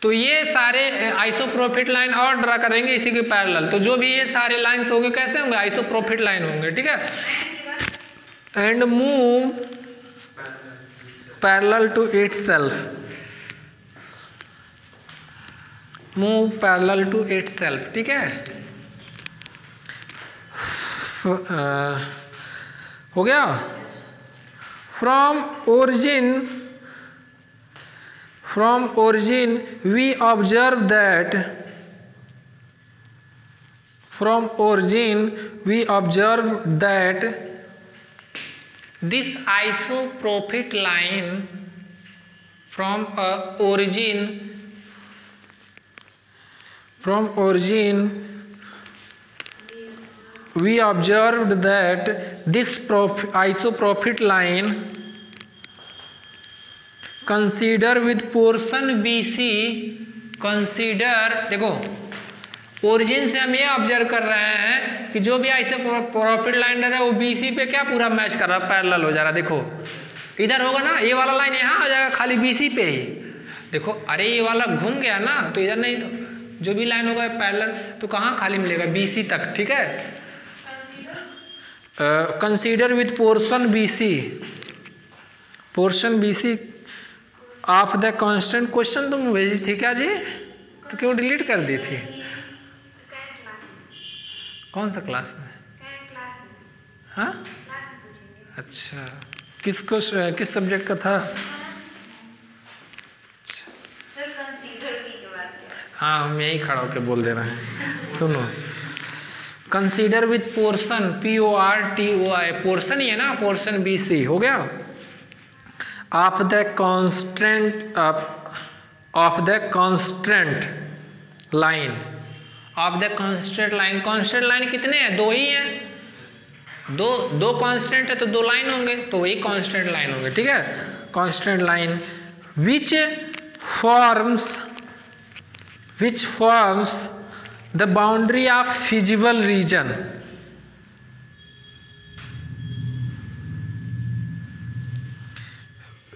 तो ये सारे आइसोप्रोफिट लाइन और ड्रा करेंगे इसी के पैरेलल तो जो भी ये सारे लाइंस होंगे कैसे होंगे आइसोप्रोफिट लाइन होंगे ठीक है and move parallel to self move parallel to self ठीक है uh, हो गया from origin From origin we observe that from origin we observe that this isopropyl line from uh, origin from origin we observed that this isopropyl line consider with portion B C consider देखो origin से हम ये observe कर रहे हैं कि जो भी ऐसे प्रॉफिट लाइन है वो बी सी पे क्या पूरा मैच कर रहा है पैरल हो जा रहा है देखो इधर होगा ना ये वाला लाइन यहाँ आ जाएगा खाली बी सी पे ही देखो अरे ये वाला घूम गया ना तो इधर नहीं तो जो भी लाइन होगा पैरल तो कहाँ खाली मिलेगा बी सी तक ठीक है consider with portion B C portion B C of the constant question तुम भेजी थी क्या जी तो क्यों डिलीट कर दी थी कौन सा क्लास में हाँ अच्छा किस को किस सब्जेक्ट का था हाँ हम यही खड़ा होकर बोल दे रहे हैं सुनो consider with portion P O R T O I portion ही है ना पोर्सन बी सी हो गया of the constant of the constant line of the constant line constant line कितने हैं दो ही हैं दो दो कॉन्स्टेंट है तो दो लाइन होंगे तो वही कॉन्स्टेंट लाइन होंगे ठीक है constant line which forms which forms the boundary of feasible region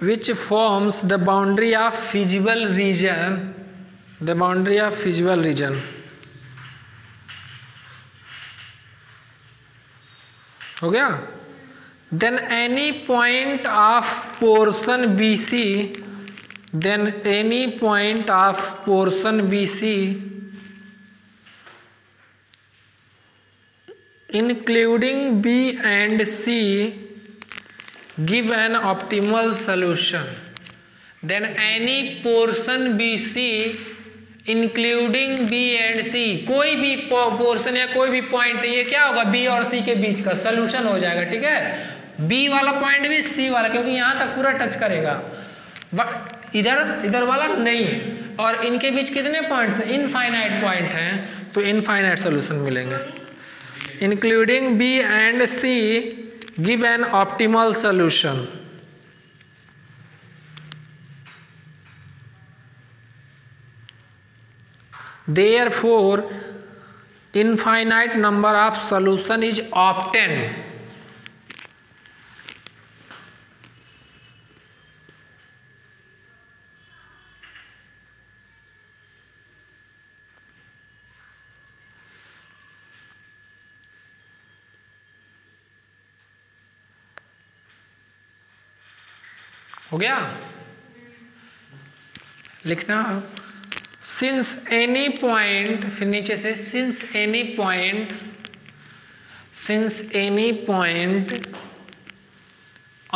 which forms the boundary of feasible region the boundary of feasible region हो गया then any point of portion B C then any point of portion B C including B and C give an optimal solution then any portion bc including B and C कोई भी portion या कोई भी point ये क्या होगा B और C के बीच का सोल्यूशन हो जाएगा ठीक है बी वाला पॉइंट भी सी वाला क्योंकि यहाँ तक पूरा टच करेगा बट इधर इधर वाला नहीं है और इनके बीच कितने पॉइंट हैं इनफाइनाइट पॉइंट हैं तो इनफाइनाइट सोल्यूशन मिलेंगे including B and C give an optimal solution. Therefore, infinite number of solution is obtained. गया लिखना सिंस एनी पॉइंट फिर नीचे से since any point since any point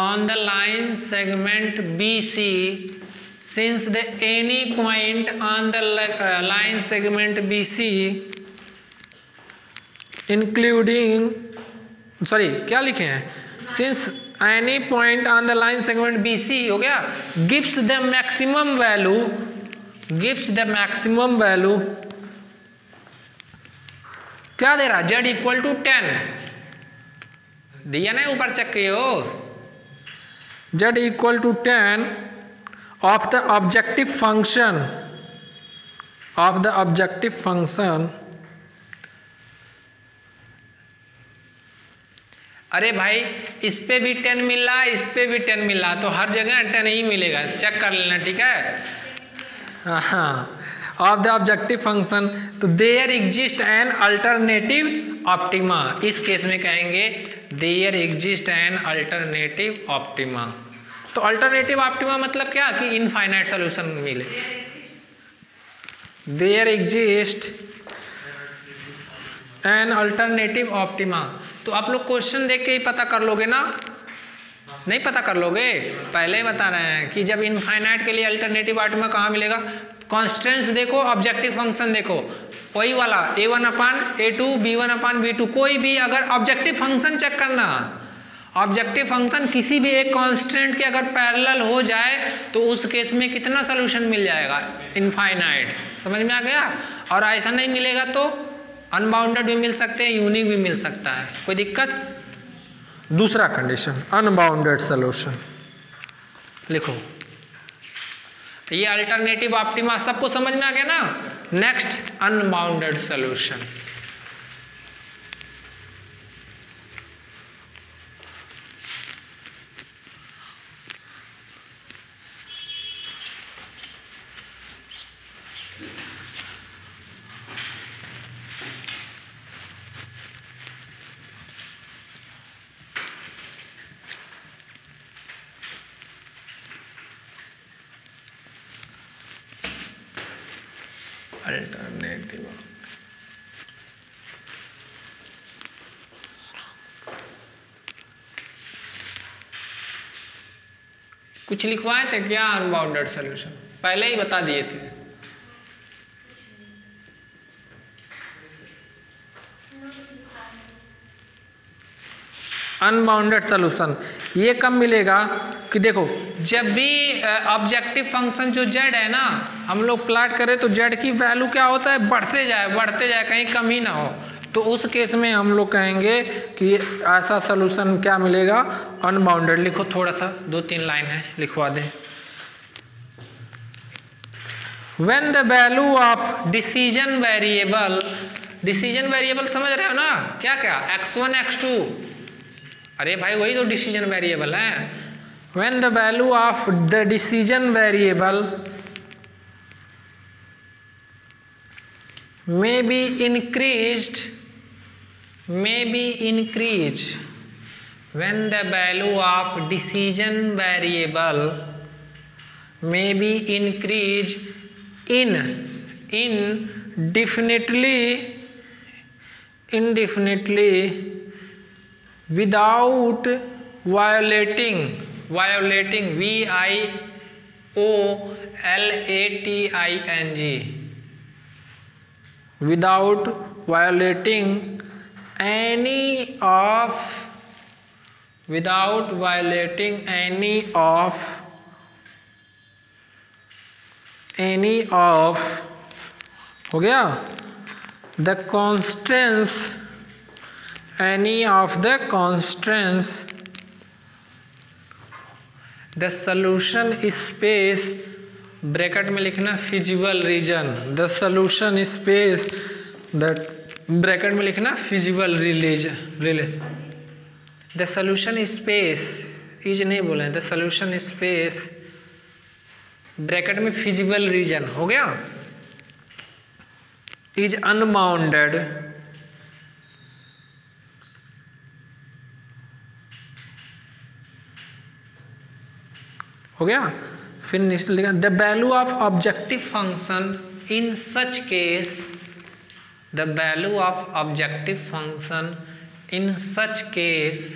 on the line segment B C since the any point on the line segment B C including sorry क्या लिखे हैं since any point on the line segment B C हो गया gift the maximum value gift the maximum value क्या दे रहा Z equal to ten दिया ना ऊपर चेक किए हो Z equal to ten of the objective function of the objective function अरे भाई इस पर भी टेन मिल रहा इस पर भी टेन मिल रहा तो हर जगह टेन ही मिलेगा चेक कर लेना ठीक है हाँ ऑफ द ऑब्जेक्टिव फंक्शन तो there exist an alternative optima इस केस में कहेंगे there exist an alternative optima तो अल्टरनेटिव ऑप्टिमा मतलब क्या कि इनफाइनाइट सोल्यूशन मिले there exist an alternative optima तो आप लोग क्वेश्चन देख के ही पता कर लोगे ना नहीं पता कर लोगे पहले ही बता रहे हैं कि जब इनफाइनाइट के लिए अल्टरनेटिव आर्ट में कहाँ मिलेगा कॉन्स्टेंट्स देखो ऑब्जेक्टिव फंक्शन देखो वही वाला A one upon A two B one upon B two कोई भी अगर ऑब्जेक्टिव फंक्शन चेक करना ऑब्जेक्टिव फंक्शन किसी भी एक कॉन्स्टेंट के अगर पैरेलल हो जाए तो उस केस में कितना सोल्यूशन मिल जाएगा इनफाइनाइट समझ में आ गया और ऐसा नहीं मिलेगा तो अनबाउंडेड भी मिल सकते हैं यूनिक भी मिल सकता है कोई दिक्कत दूसरा कंडीशन अनबाउंडेड सोल्यूशन लिखो तो ये अल्टरनेटिव ऑप्टिमा सबको समझ में आ गया ना नेक्स्ट अनबाउंडेड सोल्यूशन कुछ लिखवाए थे क्या अनबाउंडेड सोल्यूशन पहले ही बता दिए थे अनबाउंडेड सोल्यूशन ये कब मिलेगा कि देखो जब भी ऑब्जेक्टिव फंक्शन जो जेड है ना हम लोग प्लाट करें तो जेड की वैल्यू क्या होता है बढ़ते जाए बढ़ते जाए कहीं कम ही ना हो तो उस केस में हम लोग कहेंगे कि ऐसा सोल्यूशन क्या मिलेगा अनबाउंडेड लिखो थोड़ा सा दो तीन लाइन है लिखवा दें when the value of decision variable decision variable समझ रहे हो ना क्या क्या एक्स वन एक्स टू अरे भाई वही तो डिसीजन वेरिएबल है when the value of the decision variable may be increased may be increased when the value of decision variable may be increased in definitely indefinitely without violating violating v i o l a t i n g without violating any of without violating any of any of हो गया the constraints any of the constraints the solution space bracket में लिखना feasible region the solution space that bracket में लिखना feasible रिलेज रिले the solution space is नहीं बोले द सोल्यूशन स्पेस ब्रैकेट में फिजिबल रीजन हो गया इज अनबाउंडेड हो गया फिर लिखा the value of objective function in such case the value of objective function in such case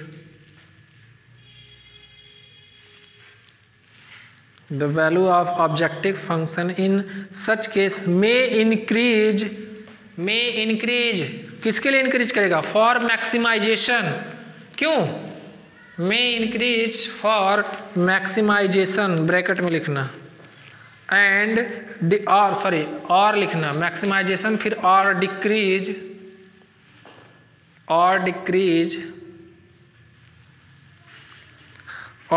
the value of objective function in such case may increase may increase किसके लिए increase करेगा for maximisation क्यों may increase for maximization bracket में लिखना and और sorry और लिखना maximization फिर और डिक्रीज और डिक्रीज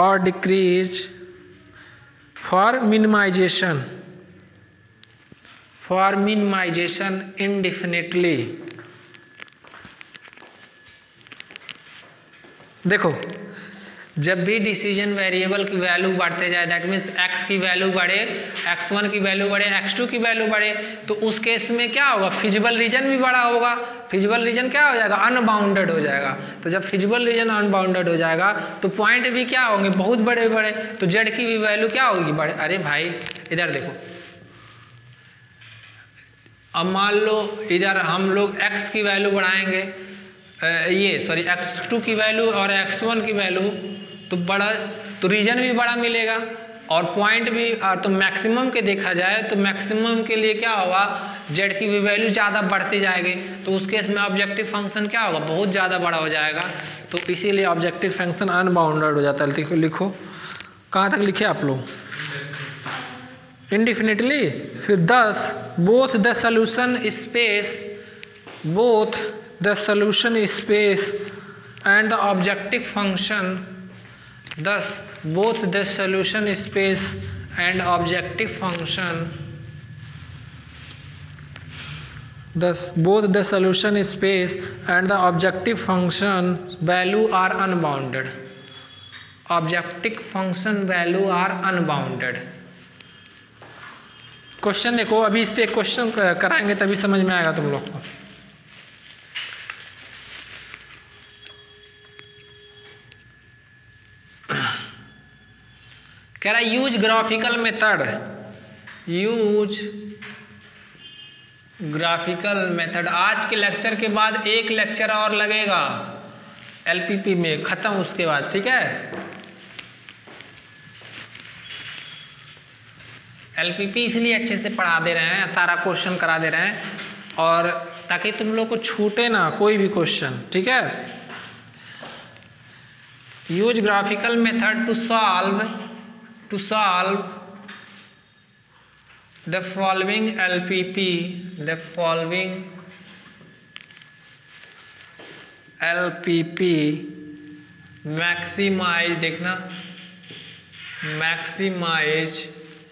और decrease for minimization for minimization indefinitely देखो जब भी डिसीजन वेरिएबल की वैल्यू बढ़ते जाए दैट मीन्स एक्स की वैल्यू बढ़े एक्स वन की वैल्यू बढ़े एक्स टू की वैल्यू बढ़े तो उस केस में क्या होगा फिजिबल रीजन भी बड़ा होगा फिजिबल रीजन क्या हो जाएगा अनबाउंडेड हो जाएगा तो जब फिजिबल रीजन अनबाउंडेड हो जाएगा तो पॉइंट भी क्या होंगे बहुत बड़े बड़े तो जेड की भी वैल्यू क्या होगी बड़े अरे भाई इधर देखो अब मान लो इधर हम लोग एक्स की वैल्यू बढ़ाएंगे ये सॉरी एक्स टू की वैल्यू और एक्स वन की वैल्यू तो बड़ा तो रीजन भी बड़ा मिलेगा और पॉइंट भी तो मैक्सिमम के देखा जाए तो मैक्सिमम के लिए क्या होगा जेड की वैल्यू ज़्यादा बढ़ती जाएगी तो उस केस में ऑब्जेक्टिव फंक्शन क्या होगा बहुत ज़्यादा बड़ा हो जाएगा तो इसीलिए ऑब्जेक्टिव फंक्शन अनबाउंडेड हो जाता है लिखो लिखो कहाँ तक लिखे आप लोग इनडिफिनेटली फिर thus both the solution space both the solution space and the objective function thus both the solution space and objective function thus both the solution space and the objective function value are unbounded objective function value are unbounded question देखो अभी इस पर question कराएंगे तभी समझ में आएगा तुम लोग को कह रहा है use graphical method use graphical method आज के लेक्चर के बाद एक लेक्चर और लगेगा एलपीपी में ख़त्म उसके बाद ठीक है एलपीपी इसलिए अच्छे से पढ़ा दे रहे हैं सारा क्वेश्चन करा दे रहे हैं और ताकि तुम लोग को छूटे ना कोई भी क्वेश्चन ठीक है use graphical method to solve to solve the following LPP, the following LPP maximize देखना maximize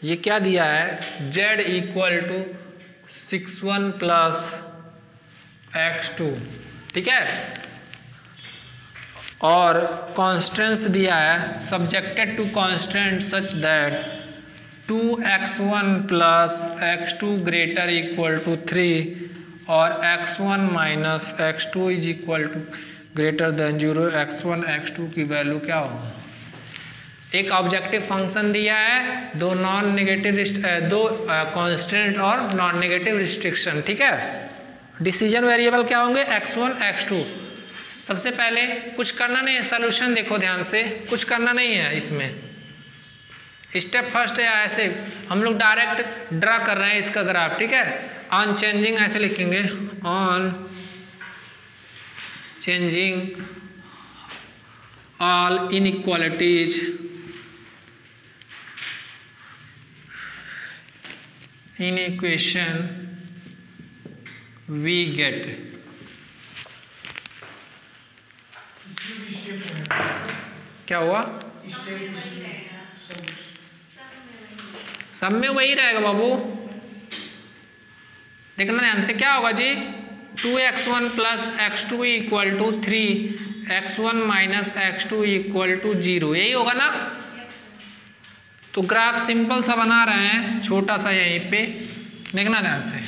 ये क्या दिया है z equal to six one plus X two ठीक है और कॉन्स्टेंट्स दिया है subjected to constant such that two X one plus X two greater equal to three और X one minus X two is equal to greater than zero X one X two की value क्या होगा एक objective function दिया है दो non negative दो constant और नॉन नेगेटिव रिस्ट्रिक्शन ठीक है डिसीजन वेरिएबल क्या होंगे एक्स वन एक्स टू सबसे पहले कुछ करना नहीं है सोल्यूशन देखो ध्यान से कुछ करना नहीं है इसमें स्टेप फर्स्ट या ऐसे हम लोग डायरेक्ट ड्रा कर रहे हैं इसका ग्राफ ठीक है ऑन चेंजिंग ऐसे लिखेंगे on changing all inequalities in equation we get क्या हुआ सब में वही रहेगा बाबू देखना ध्यान से क्या होगा जी two X one plus X two equal to three X one minus X two equal to zero यही होगा ना तो ग्राफ सिंपल सा बना रहे हैं छोटा सा यहीं पे देखना ध्यान से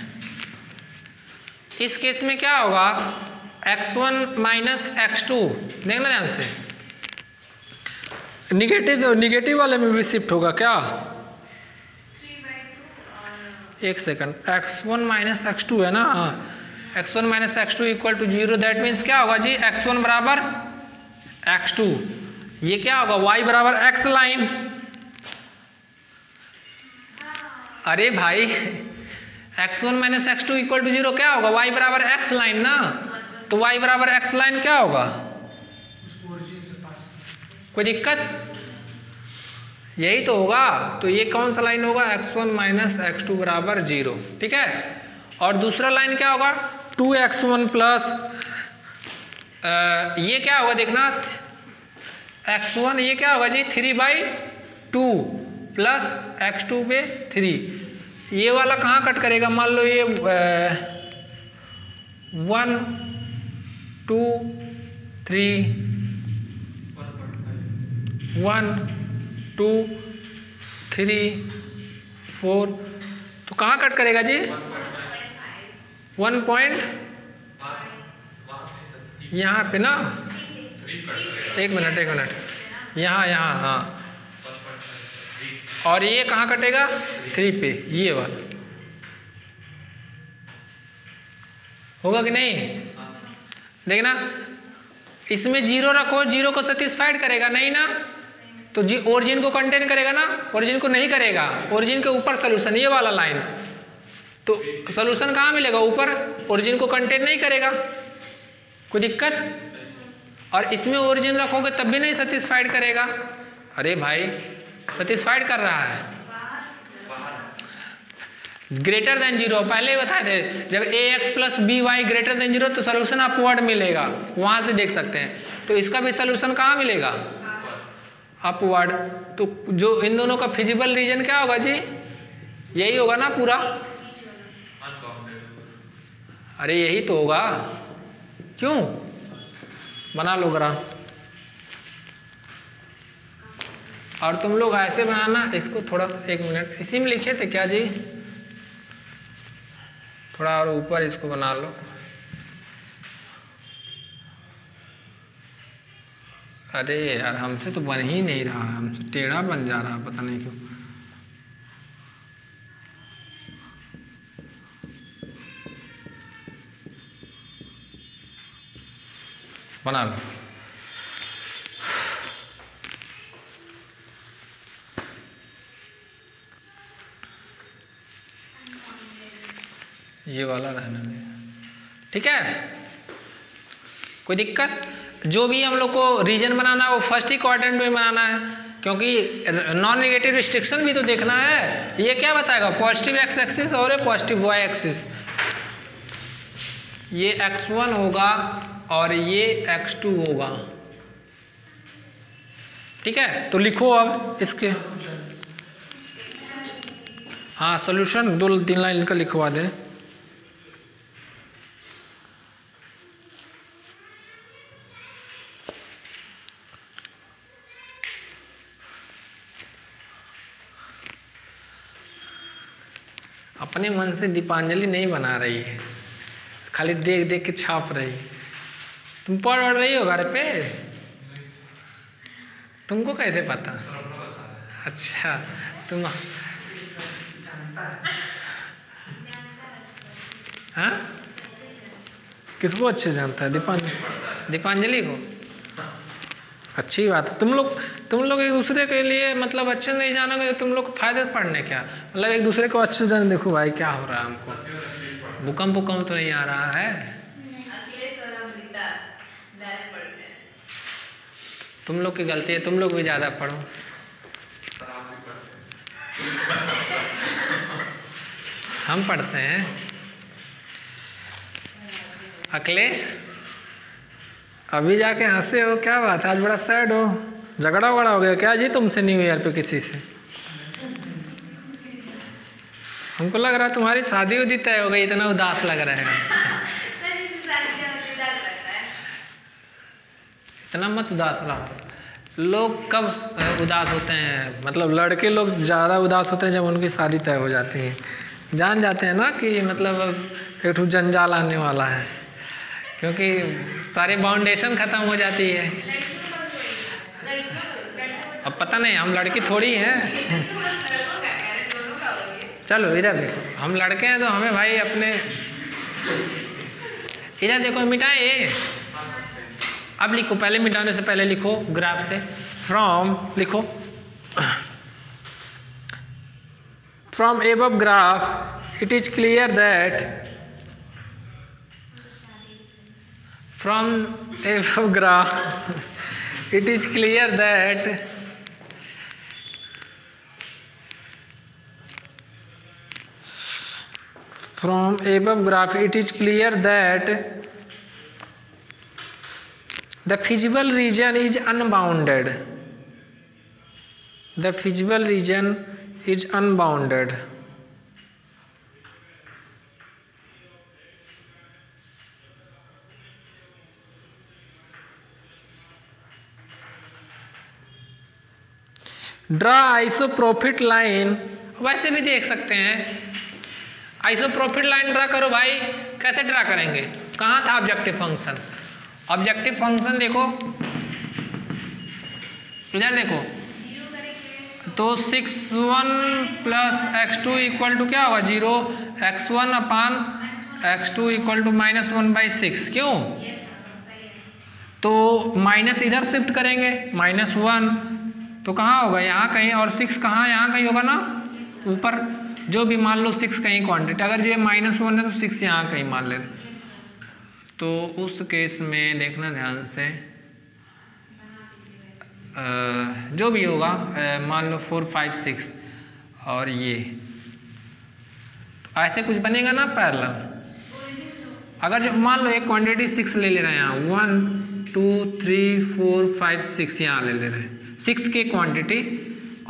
इस केस में क्या होगा X one minus X two देखना ध्यान से निगेटिव निगेटिव वाले में भी शिफ्ट होगा क्या एक second X one minus X two है ना हाँ X one minus X two equal to zero that means क्या होगा जी एक्स वन बराबर एक्स टू ये क्या होगा वाई बराबर एक्स लाइन अरे भाई X one minus X two equal to zero क्या होगा वाई बराबर एक्स लाइन ना तो वाई बराबर एक्स लाइन क्या होगा कोई दिक्कत यही तो होगा तो ये कौन सा लाइन होगा X one minus X two बराबर जीरो ठीक है और दूसरा लाइन क्या होगा टू एक्स वन प्लस ये क्या होगा देखना एक्स वन ये क्या होगा जी three by two plus X two पे थ्री ये वाला कहाँ कट करेगा मान लो ये one two three one two three four तो कहाँ कट करेगा जी वन पॉइंट यहाँ पे ना एक मिनट एक मिनट यहाँ यहाँ हाँ और ये कहाँ कटेगा थ्री पे ये वाला होगा कि नहीं देखना इसमें जीरो रखो जीरो को सेटिस्फाइड करेगा नहीं ना तो जी ओरिजिन को कंटेन करेगा ना ओरिजिन को नहीं करेगा ओरिजिन के ऊपर सोल्यूशन ये वाला लाइन तो सोल्यूशन कहाँ मिलेगा ऊपर ओरिजिन को कंटेन नहीं करेगा कोई दिक्कत और इसमें ओरिजिन रखोगे तब भी नहीं सेटिस्फाइड करेगा अरे भाई सेटिस्फाइड कर रहा है ग्रेटर देन जीरो पहले ही बताए थे जब A X plus B Y greater than zero तो सोल्यूशन अपवर्ड मिलेगा वहां से देख सकते हैं तो इसका भी सोल्यूशन कहाँ मिलेगा अपवर्ड तो जो इन दोनों का फिजिबल रीजन क्या होगा जी यही होगा ना पूरा अरे यही तो होगा क्यों बना लो ग्राम और तुम लोग ऐसे बनाना इसको थोड़ा एक मिनट इसी में लिखे थे क्या जी थोड़ा और ऊपर इसको बना लो अरे यार हमसे तो बन ही नहीं रहा हमसे टेढ़ा बन जा रहा पता नहीं क्यों बना लो ये वाला रहने दें ठीक है कोई दिक्कत जो भी हम लोग को रीजन बनाना है वो फर्स्ट ही क्वाड्रेंट में बनाना है क्योंकि नॉन निगेटिव रिस्ट्रिक्शन भी तो देखना है ये क्या बताएगा पॉजिटिव एक्स एक्सिस और पॉजिटिव वाई एक्सिस ये एक्स वन होगा और ये एक्स टू होगा ठीक है तो लिखो अब इसके हाँ सोल्यूशन दो तीन लाइन का लिखवा दें अपने मन से दीपांजलि नहीं बना रही है खाली देख देख के छाप रही तुम पढ़ पढ़ रही हो घर पे तुमको कैसे पता अच्छा तुम हाँ किसको अच्छे जानता है दीपांजलि दीपांजलि को अच्छी बात है तुम लोग तुम लोग एक दूसरे के लिए मतलब अच्छे नहीं जानोगे तो तुम लोग फायदे पढ़ने क्या मतलब एक दूसरे को अच्छे से देखो भाई क्या हो रहा है हमको भूकंप भूकंप तो नहीं आ रहा है तुम लोग की गलती है तुम लोग भी ज़्यादा पढ़ो हम पढ़ते हैं अखिलेश अभी जाके हंसे हो क्या बात है आज बड़ा सैड हो झगड़ा वगड़ा हो गया क्या जी तुमसे न्यू ईयर पे किसी से हमको लग रहा है तुम्हारी शादी उदी तय हो गई इतना उदास लग रहा है इतना मत उदास रहो लोग कब उदास होते हैं मतलब लड़के लोग ज़्यादा उदास होते हैं जब उनकी शादी तय हो जाती है जान जाते हैं ना कि मतलब एक ठू जंजाल आने वाला है क्योंकि सारे बाउंडेशन ख़त्म हो जाती है अब पता नहीं हम लड़की थोड़ी हैं चलो इधर देखो हम लड़के हैं तो हमें भाई अपने इधर देखो मिटाए अब लिखो पहले मिटाने से पहले लिखो ग्राफ से फ्रॉम लिखो from above graph it is clear that From above graph, it is clear that from above graph it is clear that the feasible region is unbounded the feasible region is unbounded draw iso profit line वैसे भी देख सकते हैं iso profit line draw करो भाई कैसे draw करेंगे कहाँ था ऑब्जेक्टिव फंक्शन ऑब्जेक्टिव फंक्शन देखो इधर देखो तो six one plus X two equal to क्या होगा zero X one upon X two equal to minus one by six क्यों तो माइनस इधर शिफ्ट करेंगे माइनस वन तो कहाँ होगा यहाँ कहीं और सिक्स कहाँ यहाँ कहीं होगा ना ऊपर जो भी मान लो सिक्स कहीं क्वांटिटी अगर ये माइनस वन है तो सिक्स यहाँ कहीं मान ले तो उस केस में देखना ध्यान से आ, जो भी होगा मान लो फोर फाइव सिक्स और ये तो ऐसे कुछ बनेगा ना पैरल अगर जो मान लो एक क्वांटिटी सिक्स ले ले रहे हैं यहाँ one two three four five six यहाँ ले ले रहे हैं सिक्स के क्वांटिटी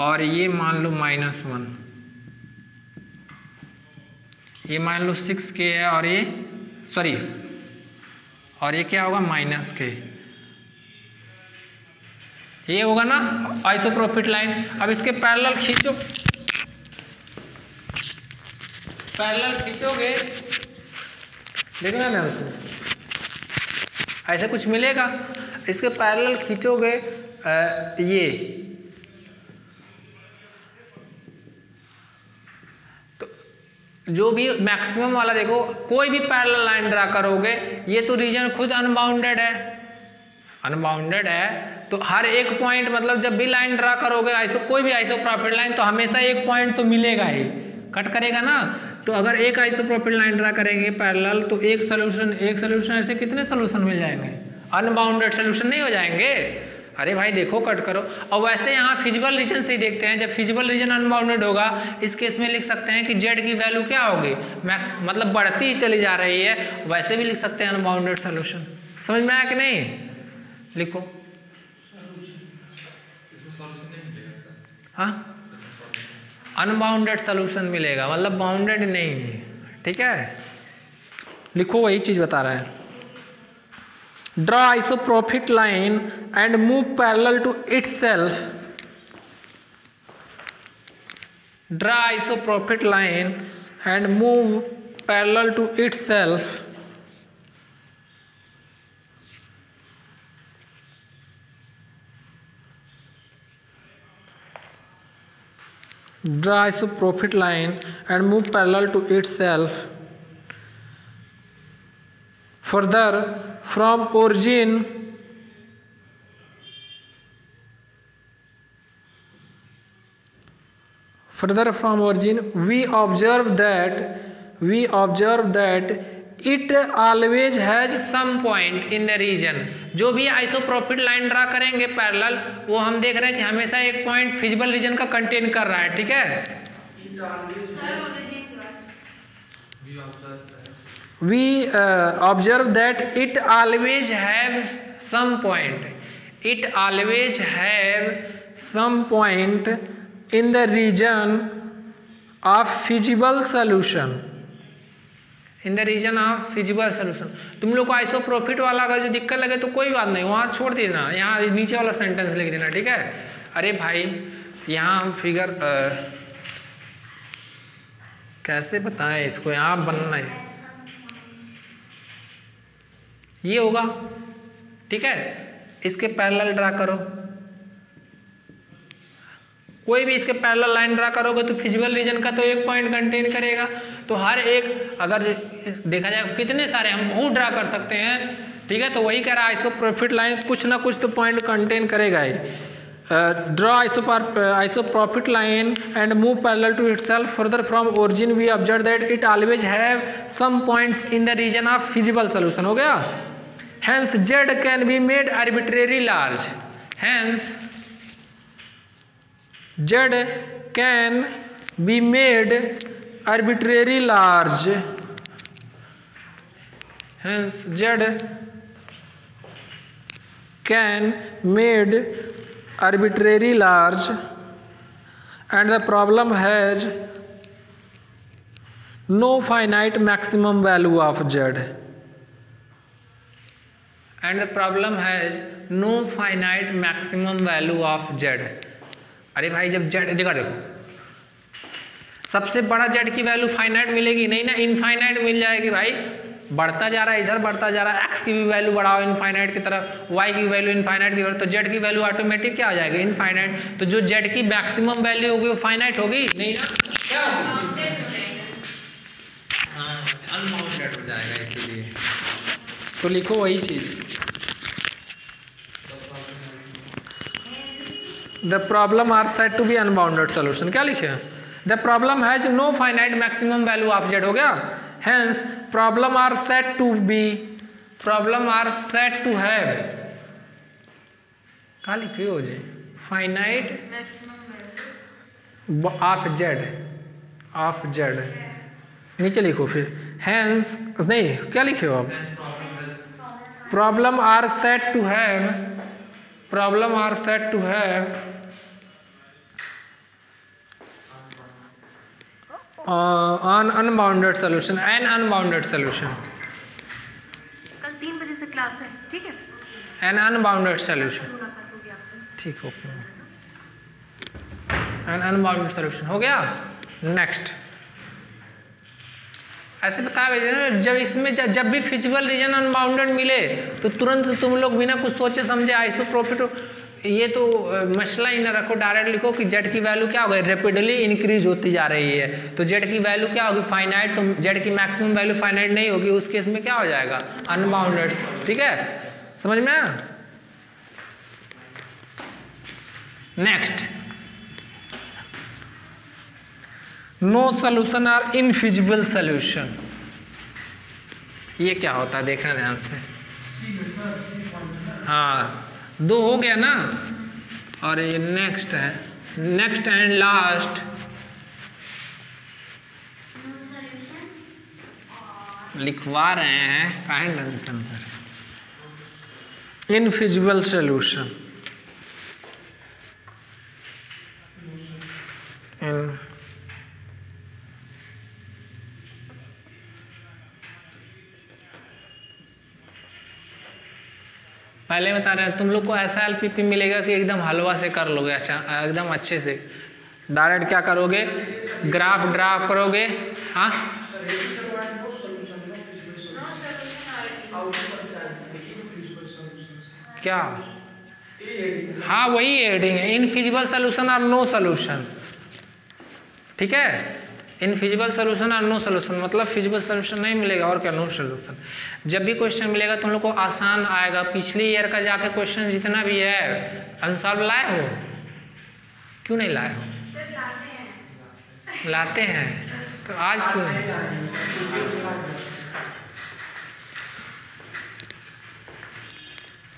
और ये मान लो माइनस वन ये मान लो सिक्स के है और ये सॉरी और ये क्या होगा माइनस के ये होगा ना आइसोप्रोफिट प्रॉफिट लाइन अब इसके पैरेलल खींचो पैरेलल खींचोगे देखना ना उसको ऐसा कुछ मिलेगा इसके पैरेलल खींचोगे ये तो जो भी मैक्सिमम वाला देखो कोई भी पैरल लाइन ड्रा करोगे ये तो रीजन खुद अनबाउंडेड है अनबाउंडेड है तो हर एक पॉइंट मतलब जब भी लाइन ड्रा करोगे आइसो कोई भी आइसो प्रॉफिट लाइन तो हमेशा एक पॉइंट तो मिलेगा ही कट करेगा ना तो अगर एक आइसो प्रॉफिट लाइन ड्रा करेंगे पैरेलल तो एक सोल्यूशन एक सोल्यूशन ऐसे कितने सोल्यूशन मिल जाएंगे अनबाउंडेड सोल्यूशन नहीं हो जाएंगे अरे भाई देखो कट करो और वैसे यहाँ फिजिकल रीजन से ही देखते हैं जब फिजिकल रीजन अनबाउंडेड होगा इस केस में लिख सकते हैं कि जेड की वैल्यू क्या होगी मैक्स मतलब बढ़ती ही चली जा रही है वैसे भी लिख सकते हैं अनबाउंडेड सोल्यूशन समझ में आया कि नहीं लिखो हाँ अनबाउंडेड सोल्यूशन मिलेगा मतलब बाउंडेड नहीं ठीक है लिखो वही चीज़ बता रहा है draw isoprophet line and move parallel to itself draw isoprophet line and move parallel to itself draw isoprophet line and move parallel to itself further from origin further from origin we observe that we observe that it always has some point in the region जो भी profit line draw करेंगे parallel वो हम देख रहे हैं कि हमेशा एक पॉइंट फिजिबल रीजन का कंटेन कर रहा है ठीक है we uh, observe that it always have some point it always have some point in the region of feasible solution in the region of feasible solution तुम लोग को आइसो प्रॉफिट वाला अगर जो दिक्कत लगे तो कोई बात नहीं वहाँ छोड़ देना यहाँ नीचे वाला सेंटेंस लिख देना ठीक है अरे भाई यहाँ हम फिगर आ, कैसे बताएं इसको यहाँ बनना है ये होगा ठीक है इसके पैरेलल ड्रा करो कोई भी इसके पैरेलल लाइन ड्रा करोगे तो फिजिबल रीजन का तो एक पॉइंट कंटेन करेगा तो हर एक अगर देखा जाए कितने सारे हम बहुत ड्रा कर सकते हैं ठीक है तो वही कह रहा है इसको प्रॉफिट लाइन कुछ ना कुछ तो पॉइंट कंटेन करेगा ही uh, draw isopar, uh, isopropit line and move parallel to itself further from origin we observe that it always have some points in the region of feasible solution हो गया hence z can be made arbitrarily large hence z can be made arbitrarily large hence z can made arbitrary large and the problem has no finite maximum value of z and the problem has no finite maximum value of z अरे भाई जब z देखो देखो सबसे बड़ा z की value finite मिलेगी नहीं ना इनफाइनाइट मिल जाएगी भाई बढ़ता जा रहा है इधर बढ़ता जा रहा है एक्स की भी वैल्यू बढ़ाओ इनफाइनाइट की तरफ वाई की वैल्यू इनफाइनाइट की तरफ तो जेड की वैल्यू ऑटोमेटिक क्या आ जाएगी इनफाइनाइट तो जो जेड की मैक्सिमम वैल्यू होगी वो फाइनाइट होगी नहीं ना क्या अनबाउंडेड हाँ, हो जाएगा इसीलिए तो लिखो वही चीज़ the problem are said to be unbounded solution क्या लिखे the problem has no finite maximum value of Z हो गया hence problem are said to be problem are said to have का लिखे हो जे finite of Z of Z नीचे लिखो फिर हैंस नहीं क्या लिखे हो आप problem are said to have problem are said to have an unbounded solution an unbounded solution कल तीन बजे से क्लास है ठीक है एन अनबाउंडेड सोल्यूशन ठीक ओके एन अनबाउंडेड सोल्यूशन हो गया नेक्स्ट ऐसे बता भेजे ना जब इसमें जब, जब भी फिजिकल रीजन अनबाउंडेड मिले तो तुरंत तुम लोग बिना कुछ सोचे समझे आइसो प्रॉफिट ये तो मसला ही ना रखो डायरेक्ट लिखो कि जेड की वैल्यू क्या हो गई रेपिडली इंक्रीज होती जा रही है तो जेड की वैल्यू क्या होगी फाइनाइट तो जेड की मैक्सिमम वैल्यू फाइनाइट नहीं होगी उस केस में क्या हो जाएगा अनबाउंडेड ठीक है समझ में next no solution or infeasible solution ये क्या होता है देखना ध्यान से हाँ दो हो गया ना और ये नेक्स्ट है नेक्स्ट एंड लास्ट लिखवा रहे हैं काइंड आंसर पर इनफिजिबल सोल्यूशन इन पहले बता रहे हैं तुम लोग को ऐसा एल मिलेगा कि एकदम हलवा से कर लोगे अच्छा एकदम अच्छे से डायरेक्ट क्या करोगे ग्राफ ड्राफ करोगे हाँ क्या हाँ वही एडिंग है इनफिजिबल सोल्यूशन और नो सोल्यूशन ठीक है इनफिजिबल सोल्यूशन और नो सोल्यूशन मतलब फिजिबल सोल्यूशन नहीं मिलेगा और क्या नो सोल्यूशन जब भी क्वेश्चन मिलेगा तुम लोग को आसान आएगा पिछले ईयर का जाके क्वेश्चन जितना भी है अनसॉल्व लाए हो क्यों नहीं लाए हो लाते हैं तो आज क्यों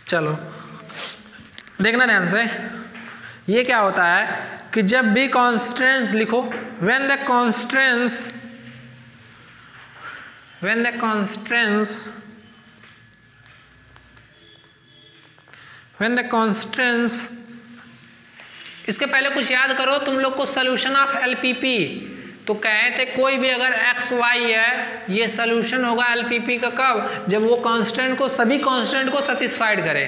चलो देखना ध्यान से ये क्या होता है कि जब भी कॉन्स्टेंट्स लिखो when the constants when the constraints when the constraints इसके पहले कुछ याद करो तुम लोग को सोल्यूशन ऑफ एलपीपी तो कहे थे कोई भी अगर एक्स वाई है ये सोल्यूशन होगा एलपीपी का कब जब वो कांस्टेंट को सभी कांस्टेंट को सेटिस्फाइड करे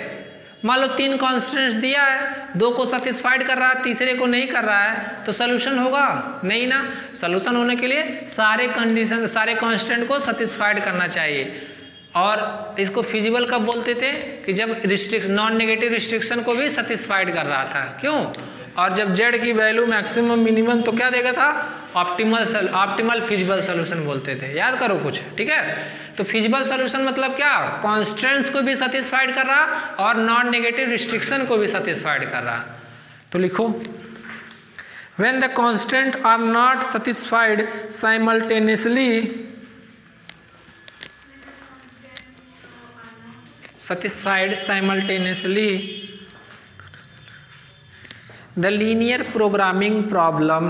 मान लो तीन कॉन्स्टेंट्स दिया है दो को सेटिस्फाइड कर रहा है तीसरे को नहीं कर रहा है तो सोल्यूशन होगा नहीं ना सोल्यूशन होने के लिए सारे कंडीशन सारे कॉन्स्टेंट को सेटिस्फाइड करना चाहिए और इसको फिजिबल कब बोलते थे कि जब रिस्ट्रिक्स नॉन नेगेटिव रिस्ट्रिक्शन को भी सेटिस्फाइड कर रहा था क्यों और जब जेड की वैल्यू मैक्सिमम मिनिमम तो क्या देगा था ऑप्टिमल सल ऑप्टिमल फिजिबल सोल्यूशन बोलते थे याद करो कुछ ठीक है तो फिजिबल सोल्यूशन मतलब क्या कॉन्स्टेंट्स को भी सेटिस्फाइड कर रहा और नॉन नेगेटिव रिस्ट्रिक्शन को भी सेटिस्फाइड कर रहा तो लिखो when the constant are not satisfied simultaneously satisfied simultaneously the linear programming problem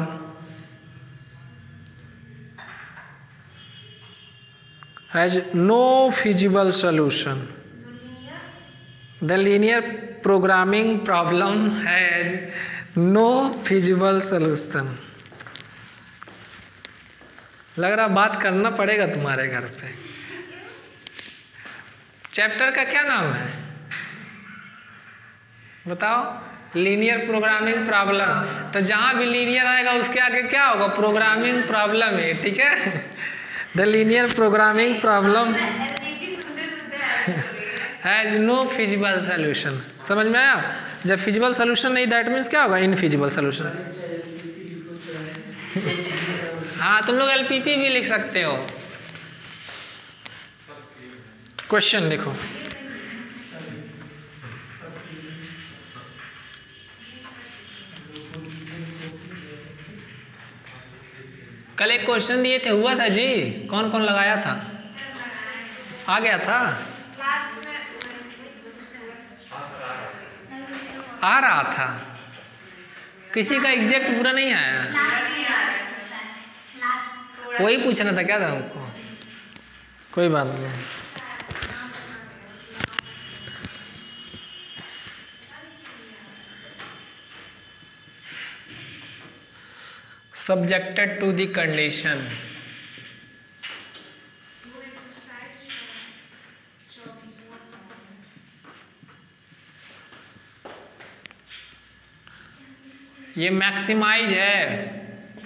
has no feasible solution the linear programming problem has no feasible solution लग रहा बात करना पड़ेगा तुम्हारे घर पे चैप्टर का क्या नाम है बताओ लीनियर प्रोग्रामिंग प्रॉब्लम तो जहाँ भी लीनियर आएगा उसके आगे क्या होगा प्रोग्रामिंग प्रॉब्लम है ठीक है the linear programming problem has no feasible solution समझ में आया जब फिजिबल सोल्यूशन नहीं दैट मीन्स क्या होगा इनफिजिबल सोल्यूशन <laughs> हाँ तुम लोग एल भी लिख सकते हो क्वेश्चन देखो कल एक क्वेश्चन दिए थे हुआ था जी कौन कौन लगाया था आ गया था आ रहा था किसी का एग्जैक्ट पूरा नहीं आया वही पूछना था क्या था हमको कोई बात नहीं subjected to the condition ये मैक्सिमाइज है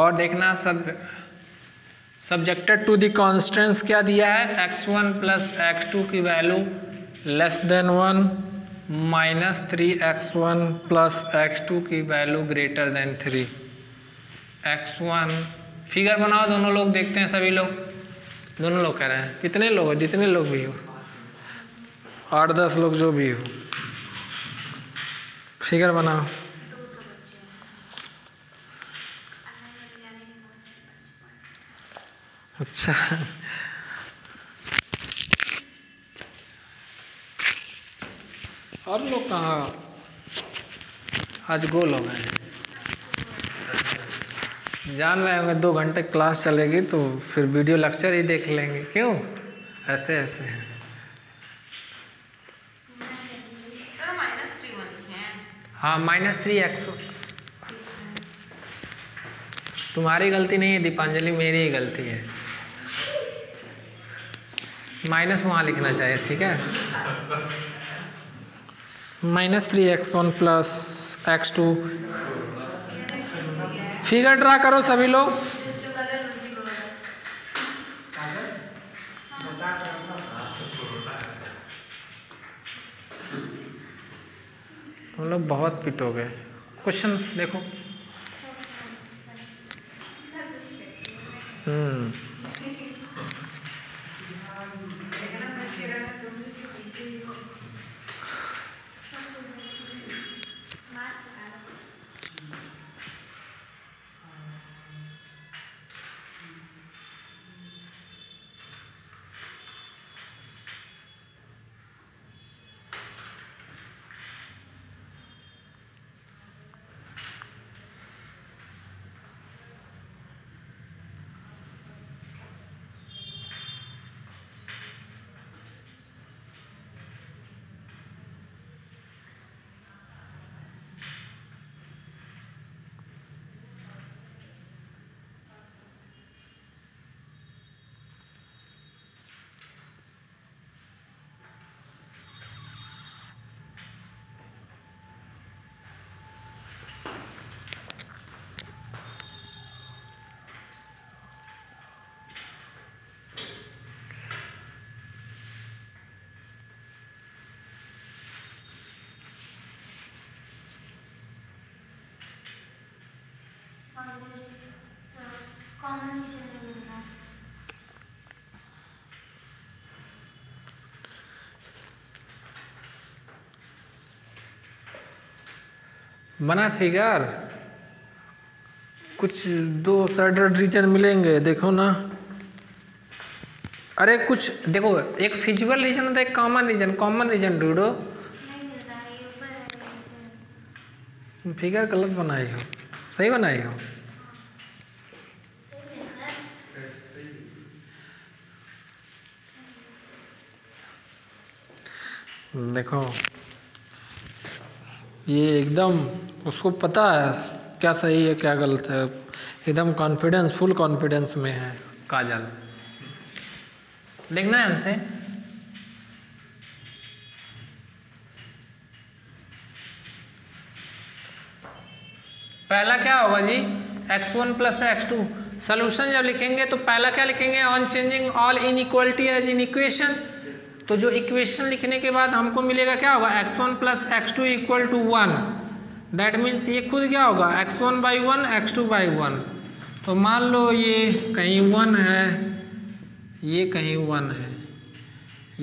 और देखना सब सब्जेक्टेड टू दी क्या दिया है x one plus x two की value less than one minus three x one plus x two की value greater than three x one figure बनाओ दोनों लोग देखते हैं सभी लोग दोनों लोग कह रहे हैं कितने लोग हो जितने लोग भी हो आठ दस लोग जो भी हो फिगर बनाओ अच्छा और लोग कहाँ आज गोल हो गए जान रहे होंगे दो घंटे क्लास चलेगी तो फिर वीडियो लेक्चर ही देख लेंगे क्यों ऐसे ऐसे हैं हाँ माइनस थ्री एक्स तुम्हारी गलती नहीं है दीपांजलि मेरी ही गलती है माइनस वहाँ लिखना चाहिए ठीक है minus three x one plus x two figure draw करो सभी लोग तुम लोग बहुत पिटोगे क्वेश्चन देखो हम्म बना फिगर कुछ दो सर्टेड रीजन मिलेंगे देखो ना अरे कुछ देखो एक फिजिबल रीजन होता है एक कॉमन रीजन कॉमन रीजन ढूंढो फिगर गलत बनाई हो सही बनाई हो देखो ये एकदम उसको पता है क्या सही है क्या गलत है एकदम कॉन्फिडेंस फुल कॉन्फिडेंस में है काजल देखना है हमसे पहला क्या होगा जी x1 one plus x two solution जब लिखेंगे तो पहला क्या लिखेंगे on changing all inequality as in equation तो जो इक्वेशन लिखने के बाद हमको मिलेगा क्या होगा x one plus x two equal to one that means ये खुद क्या होगा x one by one x two by one तो मान लो ये कहीं वन है ये कहीं वन है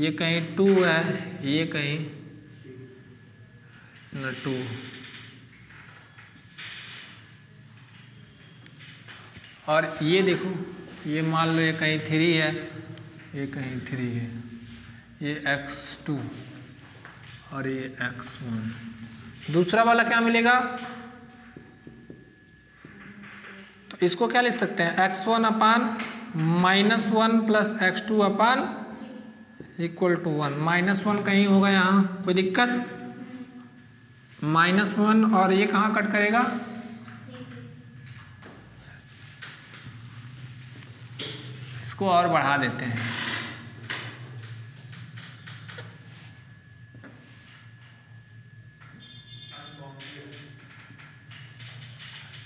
ये कहीं टू है ये कहीं न टू और ये देखो ये मान लो ये कहीं थ्री है ये कहीं थ्री है ये एक्स टू और ये एक्स वन दूसरा वाला क्या मिलेगा तो इसको क्या लिख सकते हैं x one upon minus one plus x two upon equal to one minus one कहीं होगा यहाँ कोई दिक्कत माइनस वन और ये कहाँ कट करेगा इसको और बढ़ा देते हैं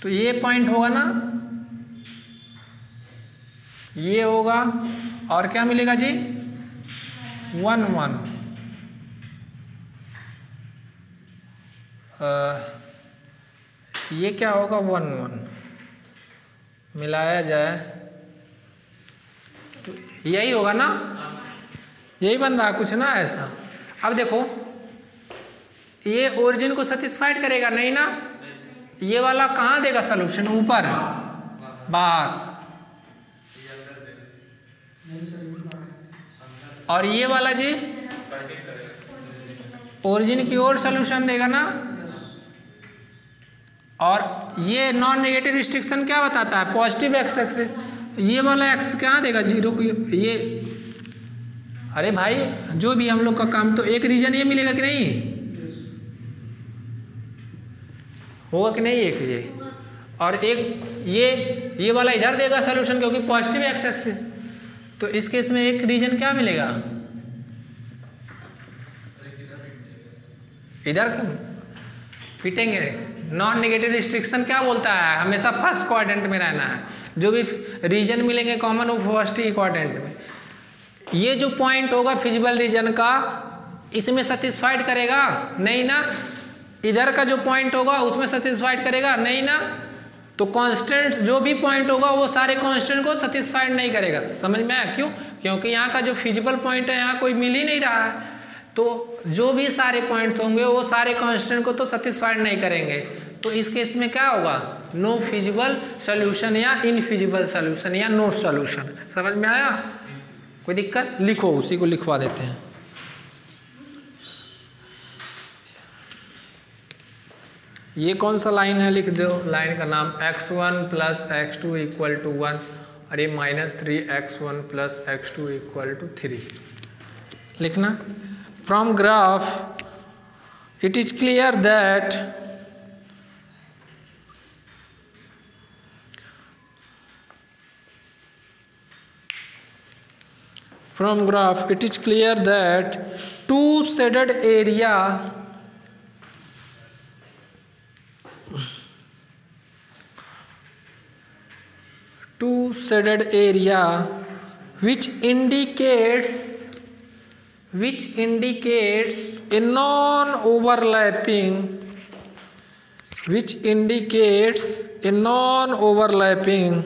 तो ये पॉइंट होगा ना ये होगा और क्या मिलेगा जी वन वन ये क्या होगा वन वन मिलाया जाए तो यही होगा ना यही बन रहा कुछ ना ऐसा अब देखो ये ओरिजिन को सेटिस्फाइड करेगा नहीं ना ये वाला कहाँ देगा सोल्यूशन ऊपर बाहर और ये वाला जी ओरिजिन की ओर सोल्यूशन देगा ना और ये नॉन नेगेटिव रिस्ट्रिक्शन क्या बताता है पॉजिटिव एक्स एक्स ये वाला एक्स क्या देगा जीरो ये अरे भाई जो भी हम लोग का काम तो एक रीजन ये मिलेगा कि नहीं होगा कि नहीं एक ये और एक ये ये वाला इधर देगा सोल्यूशन क्योंकि पॉजिटिव एक्स एक्स है तो इस केस में एक रीजन क्या मिलेगा इधर फिटेंगे नॉन नेगेटिव रिस्ट्रिक्शन क्या बोलता है हमेशा फर्स्ट क्वाड्रेंट में रहना है जो भी रीजन मिलेंगे कॉमन वो फर्स्ट ही क्वाड्रेंट में ये जो पॉइंट होगा फिजिबल रीजन का इसमें सेटिस्फाइड करेगा नहीं ना इधर का जो पॉइंट होगा उसमें सेटिस्फाइड करेगा नहीं ना तो कांस्टेंट जो भी पॉइंट होगा वो सारे कांस्टेंट को सेटिस्फाइड नहीं करेगा समझ में आया क्यों क्योंकि यहाँ का जो फिजिबल पॉइंट है यहाँ कोई मिल ही नहीं रहा है तो जो भी सारे पॉइंट्स होंगे वो सारे कांस्टेंट को तो सेटिस्फाइड नहीं करेंगे तो इस केस में क्या होगा नो फिजिबल सोल्यूशन या इनफिजिबल सोल्यूशन या नो सोल्यूशन समझ में आया कोई दिक्कत लिखो उसी को लिखवा देते हैं ये कौन सा लाइन है लिख दो लाइन का नाम x1 one plus x two equal to one और ये minus three x one plus x two equal to three लिखना from graph it is clear that from graph it is clear that two shaded area two shaded area which indicates which indicates a non overlapping which indicates a non overlapping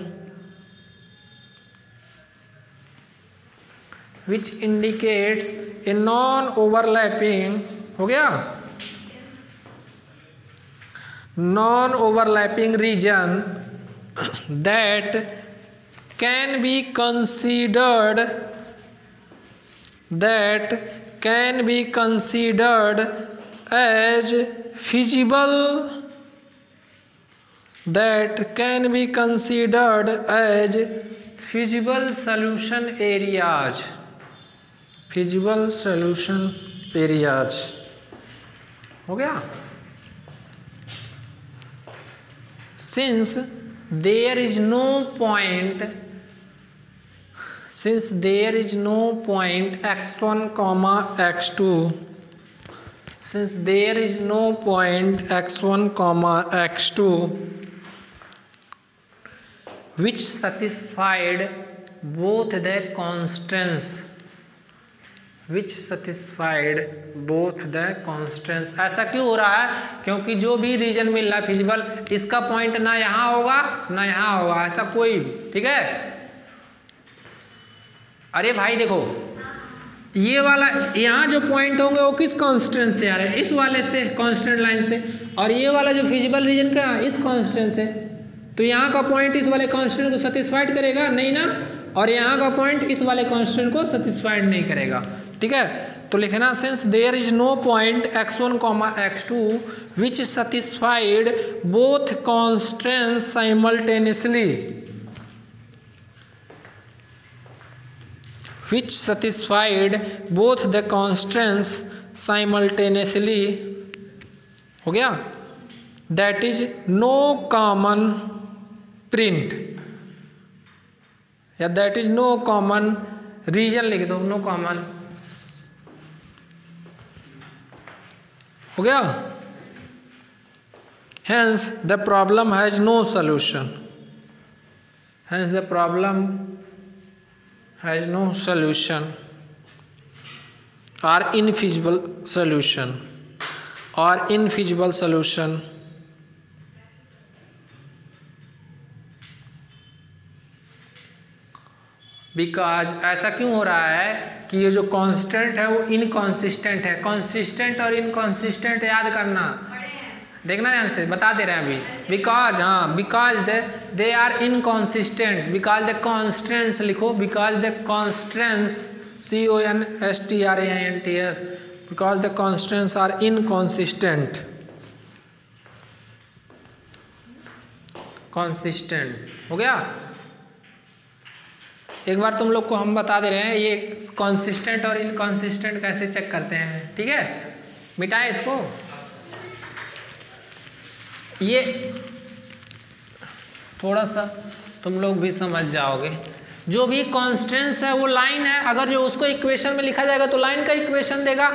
which indicates a non overlapping हो गया non overlapping region that can be considered that can be considered as feasible that can be considered as feasible solution areas feasible solution areas हो गया since there is no point since there is no point x1 comma x2 since there is no point x1 comma x2 which satisfied both the constants which satisfied both the constants ऐसा क्यों हो रहा है क्योंकि जो भी region मिल रहा है फिजिबल इसका पॉइंट ना यहाँ होगा ना यहाँ होगा ऐसा कोई भी ठीक है अरे भाई देखो ये वाला यहाँ जो पॉइंट होंगे वो किस कॉन्स्टेंट से आ रहे हैं इस वाले से कॉन्स्टेंट लाइन से और ये वाला जो फिजिबल रीजन का इस कॉन्स्टेंट से तो यहाँ का पॉइंट इस वाले कॉन्स्टेंट को सेटिस्फाइड करेगा नहीं ना और यहाँ का पॉइंट इस वाले कॉन्स्टेंट को सेटिस्फाइड नहीं करेगा ठीक है तो लिखना since there is no point x one comma x two which satisfied both constant simultaneously which satisfied both the constraints simultaneously हो गया that is no common print या that is no common region लिख दो no common हो गया hence the problem has no solution hence the problem has no solution are infeasible solution are infeasible solution because ऐसा क्यों हो रहा है कि ये जो कॉन्स्टेंट है वो इनकॉन्सिस्टेंट है कॉन्सिस्टेंट और इनकॉन्सिस्टेंट याद करना देखना ध्यान से बता दे रहे हैं अभी बिकॉज हाँ because they they are inconsistent because the constants लिखो because the constants C O N S T R A N T S because the constants are inconsistent consistent हो गया एक बार तुम लोग को हम बता दे रहे हैं ये कॉन्सिस्टेंट और इनकॉन्सिस्टेंट कैसे चेक करते हैं ठीक है मिटाए इसको ये थोड़ा सा तुम लोग भी समझ जाओगे जो भी कॉन्स्टेंस है वो लाइन है अगर जो उसको इक्वेशन में लिखा जाएगा तो लाइन का इक्वेशन देगा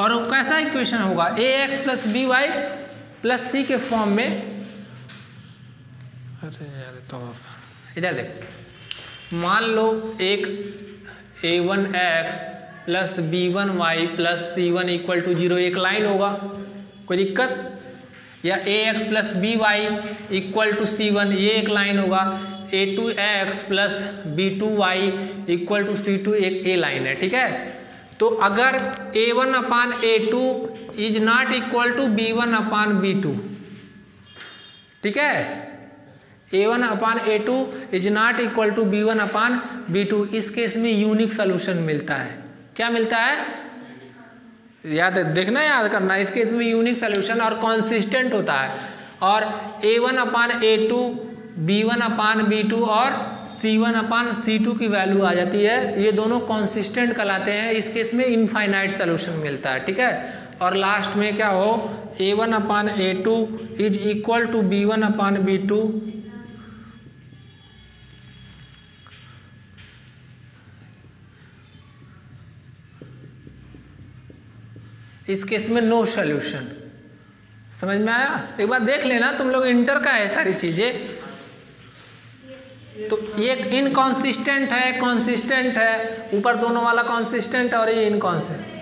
और वो कैसा इक्वेशन होगा a x plus b y plus c के फॉर्म में अरे यार तो इधर देखो मान लो एक a one x plus b one y plus c one equal to zero एक लाइन होगा कोई दिक्कत या a x plus b y equal to c one ये एक लाइन होगा a two x plus b two y equal to c two एक ए line है ठीक है तो अगर a one upon a two is not equal to b one upon b two ठीक है a one upon a two is not equal to b one upon b two इस case में यूनिक सोल्यूशन मिलता है क्या मिलता है याद देखना याद करना इसके इसमें यूनिक सोल्यूशन और कॉन्सिस्टेंट होता है और a one upon a two b one upon b two और c one upon c two की वैल्यू आ जाती है ये दोनों कॉन्सिस्टेंट कहलाते हैं इस केस में इनफाइनाइट सोल्यूशन मिलता है ठीक है और लास्ट में क्या हो a one upon a two is equal to b one upon b two इस केस में नो सोल्यूशन समझ में आया एक बार देख लेना तुम लोग इंटर का है सारी चीज़ें तो ये इनकॉन्सिस्टेंट है कॉन्सिस्टेंट है ऊपर दोनों वाला कॉन्सिस्टेंट और ये इनकॉन्सिस्टेंट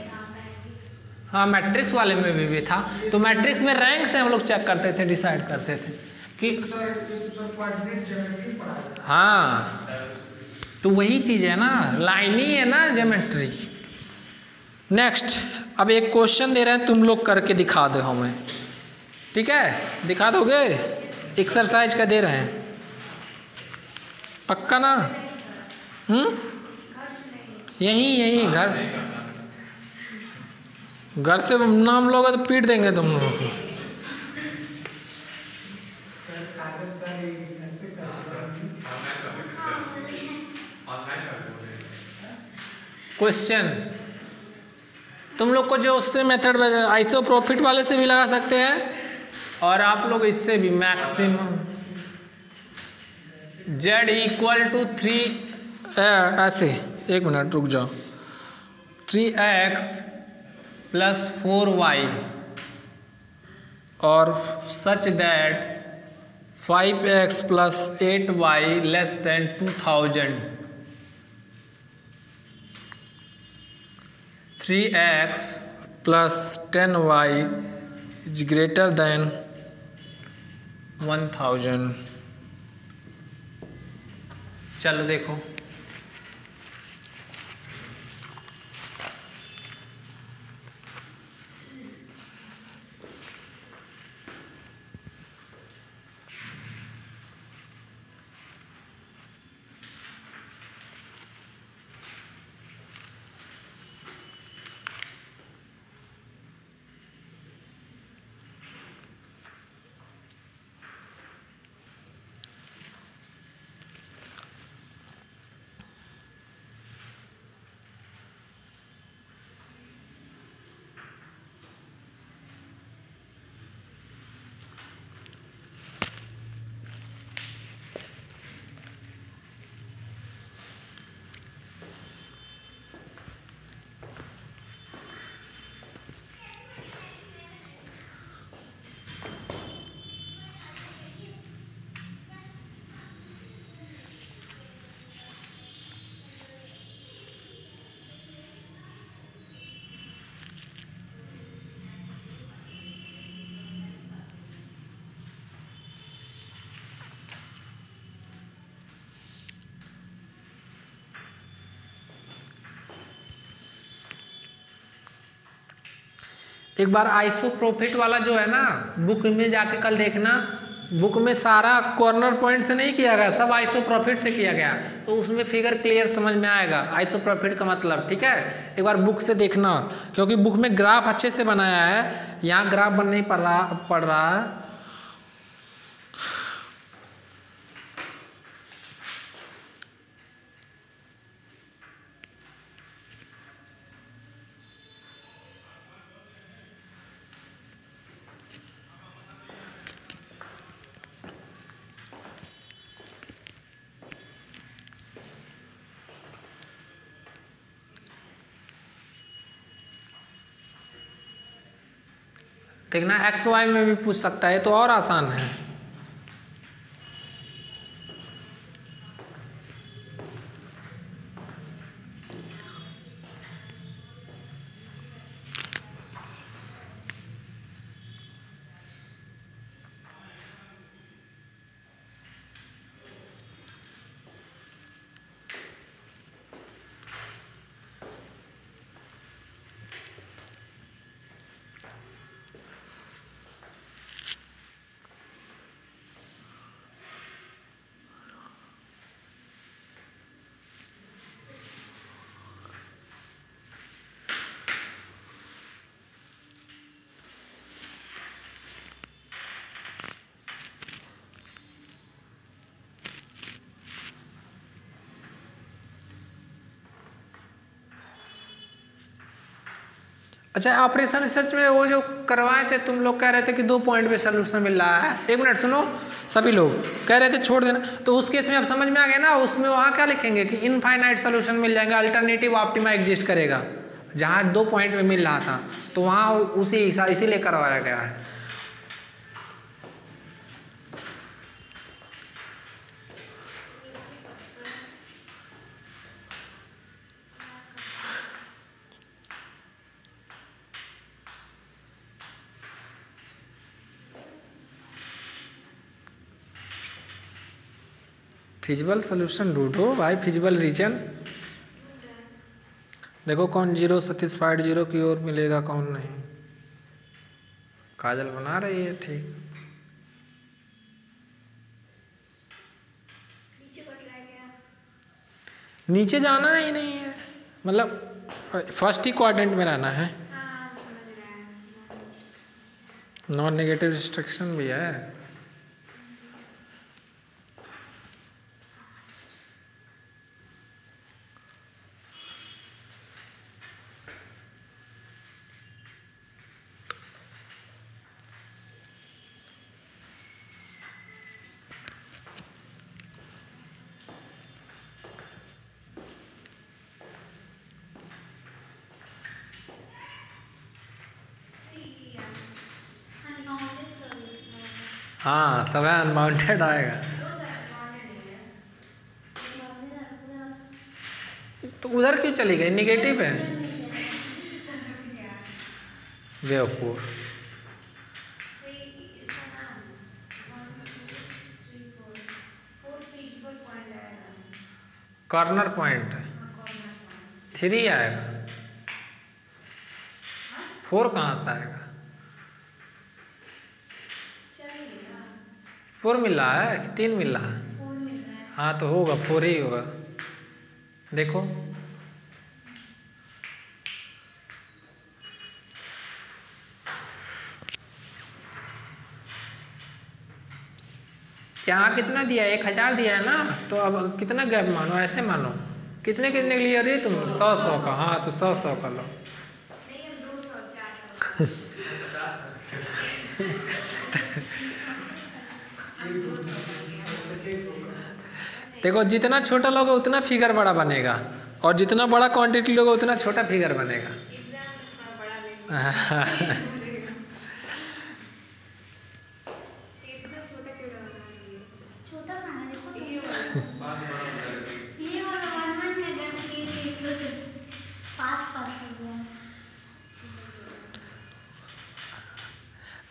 हाँ मैट्रिक्स वाले में भी, भी था तो मैट्रिक्स में रैंक से हम लोग चेक करते थे डिसाइड करते थे कि हाँ तो वही चीज़ है ना लाइनी है ना जोमेट्री नेक्स्ट अब एक क्वेश्चन दे रहे हैं तुम लोग करके दिखा दो हमें ठीक है दिखा दोगे एक्सरसाइज का दे रहे हैं पक्का ना हम्म यहीं यहीं घर घर से नाम लोगे तो पीट देंगे तुम लोगों को क्वेश्चन तुम लोग को जो उससे मेथड आइसो प्रॉफिट वाले से भी लगा सकते हैं और आप लोग इससे भी maximum z equal to three ऐसे एक मिनट रुक जाओ three x plus four y और such that five x plus eight y less than two thousand three x plus ten y is greater than one thousand चलो देखो एक बार iso profit वाला जो है ना बुक में जाके कल देखना बुक में सारा कॉर्नर पॉइंट से नहीं किया गया सब आइसो प्रॉफिट से किया गया तो उसमें फिगर क्लियर समझ में आएगा आइसो प्रॉफिट का मतलब ठीक है एक बार बुक से देखना क्योंकि बुक में ग्राफ अच्छे से बनाया है यहाँ ग्राफ बन नहीं पड़ रहा पड़ रहा है देखना एक्स वाई में भी पूछ सकता है तो और आसान है अच्छा ऑपरेशन रिसर्च में वो जो करवाए थे तुम लोग कह रहे थे कि दो पॉइंट में सोल्यूशन मिल रहा है एक मिनट सुनो सभी लोग कह रहे थे छोड़ देना तो उस केस में अब समझ में आ गया ना उसमें वहाँ क्या लिखेंगे कि इनफाइनाइट सोल्यूशन मिल जाएगा अल्टरनेटिव ऑप्टिमा एग्जिस्ट करेगा जहाँ दो पॉइंट में मिल रहा था तो वहाँ उसी इसीलिए करवाया गया है फिजिबल सोल्यूशन ढूंढो भाई फिजिबल रीजन देखो कौन जीरो सेटिस्फाइड जीरो की ओर मिलेगा कौन नहीं काजल बना रही है ठीक नीचे जाना ही नहीं है मतलब फर्स्ट ही क्वाड्रेंट में रहना है नॉन नेगेटिव रिस्ट्रिक्शन भी है हाँ सब अनमाउंटेड आएगा तो उधर क्यों चली गई निगेटिव है बेवकूफ कॉर्नर पॉइंट थ्री आएगा फोर कहाँ से आएगा फोर मिल रहा है कि तीन मिल रहा है हाँ तो होगा फोर ही होगा देखो यहाँ कितना दिया है एक हज़ार दिया है ना तो अब कितना गैप मानो ऐसे मानो कितने कितने के लिए दे तुम सौ सौ का हाँ तो सौ सौ का लो देखो जितना छोटा लोगे उतना फिगर बड़ा बनेगा और जितना बड़ा क्वांटिटी लोगे उतना छोटा फिगर बनेगा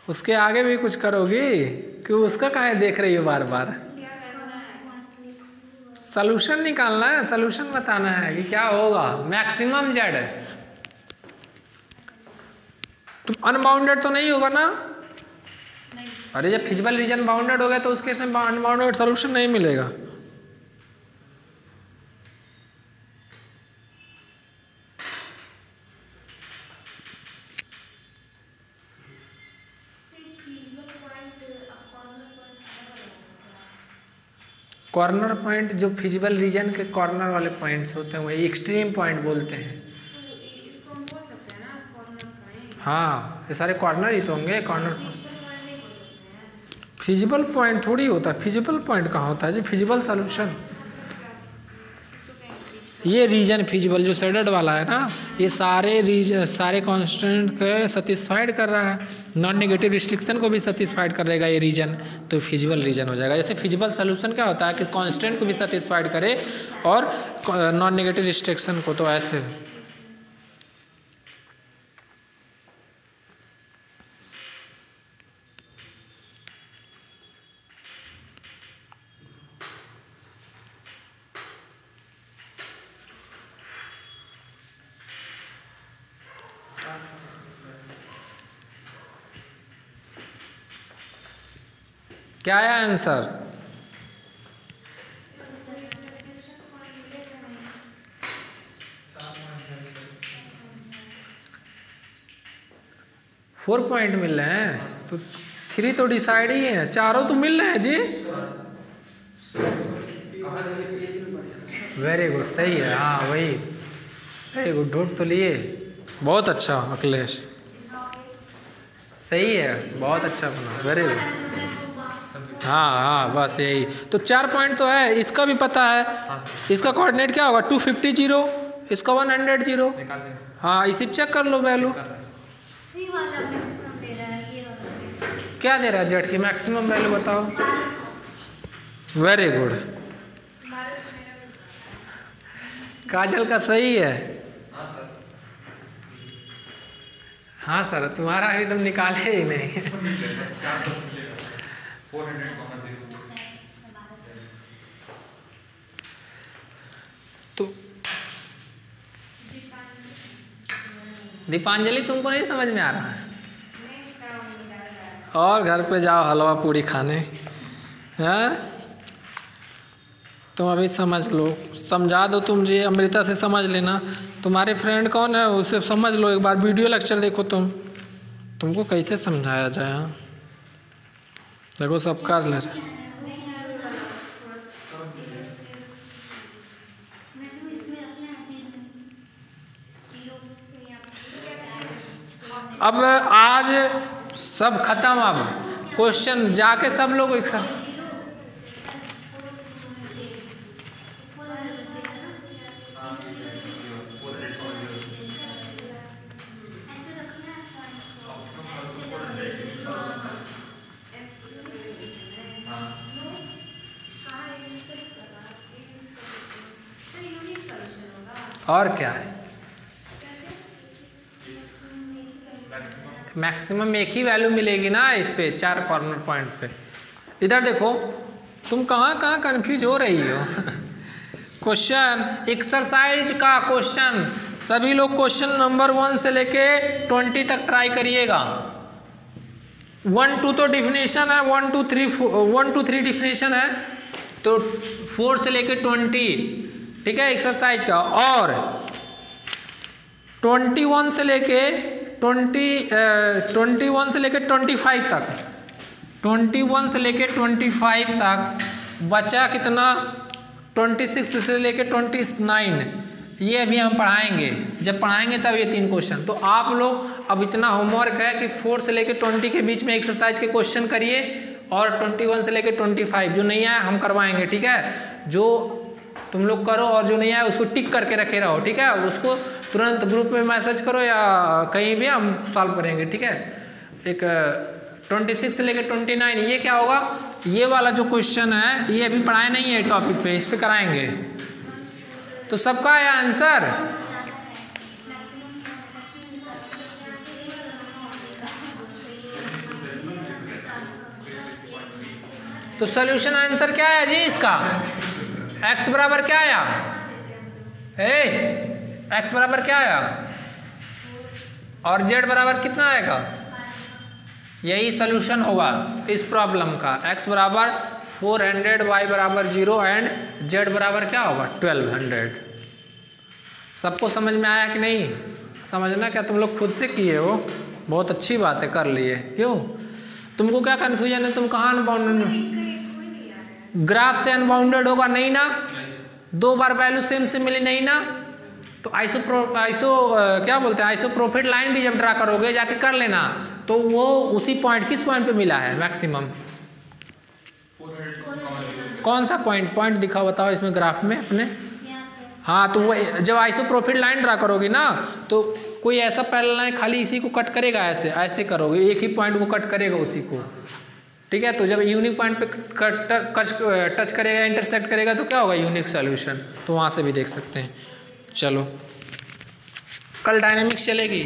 उसके आगे भी कुछ करोगी क्यों उसका कहा देख रही हो बार बार सोल्यूशन निकालना है सोल्यूशन बताना है कि क्या होगा मैक्सिमम जेड है तुम अनबाउंडेड तो नहीं होगा ना अरे जब फिजिबल रीजन बाउंडेड हो गया तो उसके इसमें अनबाउंडेड सोल्यूशन नहीं मिलेगा कॉर्नर पॉइंट जो फिजिबल रीजन के कॉर्नर वाले पॉइंट्स होते हैं वही एक्सट्रीम पॉइंट बोलते हैं हाँ ये सारे कॉर्नर ही तो होंगे कॉर्नर फिजिबल पॉइंट थोड़ी होता है फिजिबल पॉइंट कहाँ होता है जी फिजिबल सोल्यूशन ये रीजन फिजिबल जो शेडेड वाला है ना ये सारे रीजन सारे कॉन्स्टेंट के सेटिस्फाइड कर रहा है नॉन नेगेटिव रिस्ट्रिक्शन को भी सेटिस्फाइड करेगा ये रीजन तो फिजिबल रीजन हो जाएगा जैसे फिजिबल सोल्यूशन क्या होता है कि कॉन्स्टेंट को भी सेटिस्फाइड करे और नॉन नेगेटिव रिस्ट्रिक्शन को तो ऐसे क्या आया आंसर फोर पॉइंट मिल रहे हैं तो थ्री तो डिसाइड ही है चारों तो मिल रहे हैं जी वेरी गुड सही है हाँ वही वेरी गुड ढूंढ तो लिए बहुत अच्छा अखिलेश सही है बहुत अच्छा बना वेरी गुड हाँ हाँ बस यही तो चार पॉइंट तो है इसका भी पता है हाँ, इसका कोऑर्डिनेट क्या होगा टू फिफ्टी जीरो इसका वन हंड्रेड जीरो हाँ इसी चेक कर लो वैल्यू क्या दे रहा है जेड की मैक्सिमम वैल्यू बताओ वेरी गुड काजल का सही है हाँ सर हाँ, तुम्हारा अभी तुम निकाले ही नहीं <laughs> <laughs> फोर हंड्रेड कॉमन जीरो तो दीपांजलि तुमको नहीं समझ में आ रहा है और घर पे जाओ हलवा पूरी खाने हैं तुम अभी समझ लो समझा दो तुम जी अमृता से समझ लेना तुम्हारे फ्रेंड कौन है उसे समझ लो एक बार वीडियो लेक्चर देखो तुम तुमको कैसे समझाया जाए देखो सब कर ले रहे अब आज सब खत्म अब क्वेश्चन जाके सब लोग एक साथ और क्या है मैक्सिमम एक ही वैल्यू मिलेगी ना इस पे चार कॉर्नर पॉइंट पे इधर देखो तुम कहाँ कहाँ कंफ्यूज हो रही हो क्वेश्चन <laughs> एक्सरसाइज का क्वेश्चन सभी लोग क्वेश्चन नंबर वन से लेके ट्वेंटी तक ट्राई करिएगा वन टू तो डिफिनेशन है one two three one two three definition है तो फोर से लेके ट्वेंटी ठीक है एक्सरसाइज का और 21 से लेके 20 21 uh, से लेके 25 तक 21 से लेके 25 तक बचा कितना 26 से लेके 29 ये अभी हम पढ़ाएंगे जब पढ़ाएंगे तब ये तीन क्वेश्चन तो आप लोग अब इतना होमवर्क है कि फोर से लेके ट्वेंटी के बीच में एक्सरसाइज के क्वेश्चन करिए और 21 से लेके 25 जो नहीं आया हम करवाएंगे ठीक है जो तुम लोग करो और जो नहीं आया उसको टिक करके रखे रहो ठीक है उसको तुरंत ग्रुप में मैसेज करो या कहीं भी हम सॉल्व करेंगे ठीक है एक ट्वेंटी सिक्स से लेकर ट्वेंटी नाइन ये क्या होगा ये वाला जो क्वेश्चन है ये अभी पढ़ाया नहीं है टॉपिक पे इस पर कराएंगे तो सबका आया आंसर तो सोल्यूशन आंसर क्या है जी इसका एक्स बराबर क्या आया ए एक्स बराबर क्या आया और जेड बराबर कितना आएगा यही सोल्यूशन होगा इस प्रॉब्लम का एक्स बराबर फोर हंड्रेड वाई बराबर जीरो एंड जेड बराबर क्या होगा ट्वेल्व हंड्रेड सबको समझ में आया कि नहीं समझना क्या तुम लोग खुद से किए हो बहुत अच्छी बात है कर लिए क्यों तुमको क्या कन्फ्यूजन है तुम कहाँ अनबाउंड ग्राफ से अनबाउंडेड होगा नहीं ना दो बार वैल्यू सेम से मिली नहीं ना तो आइसो प्रो आइसो क्या बोलते हैं आइसो प्रॉफिट लाइन भी जब ड्रा करोगे जाके कर लेना तो वो उसी पॉइंट किस पॉइंट पे मिला है मैक्सिमम कौन सा पॉइंट पॉइंट दिखा बताओ इसमें ग्राफ में अपने हाँ तो वो जब आइसो प्रॉफिट लाइन ड्रा करोगे ना तो कोई ऐसा पैरल लाइन खाली इसी को कट करेगा ऐसे ऐसे करोगे एक ही पॉइंट को कट करेगा उसी को ठीक है तो जब यूनिक पॉइंट पे टच करेगा इंटरसेक्ट करेगा तो क्या होगा यूनिक सॉल्यूशन तो वहाँ से भी देख सकते हैं चलो कल डायनेमिक्स चलेगी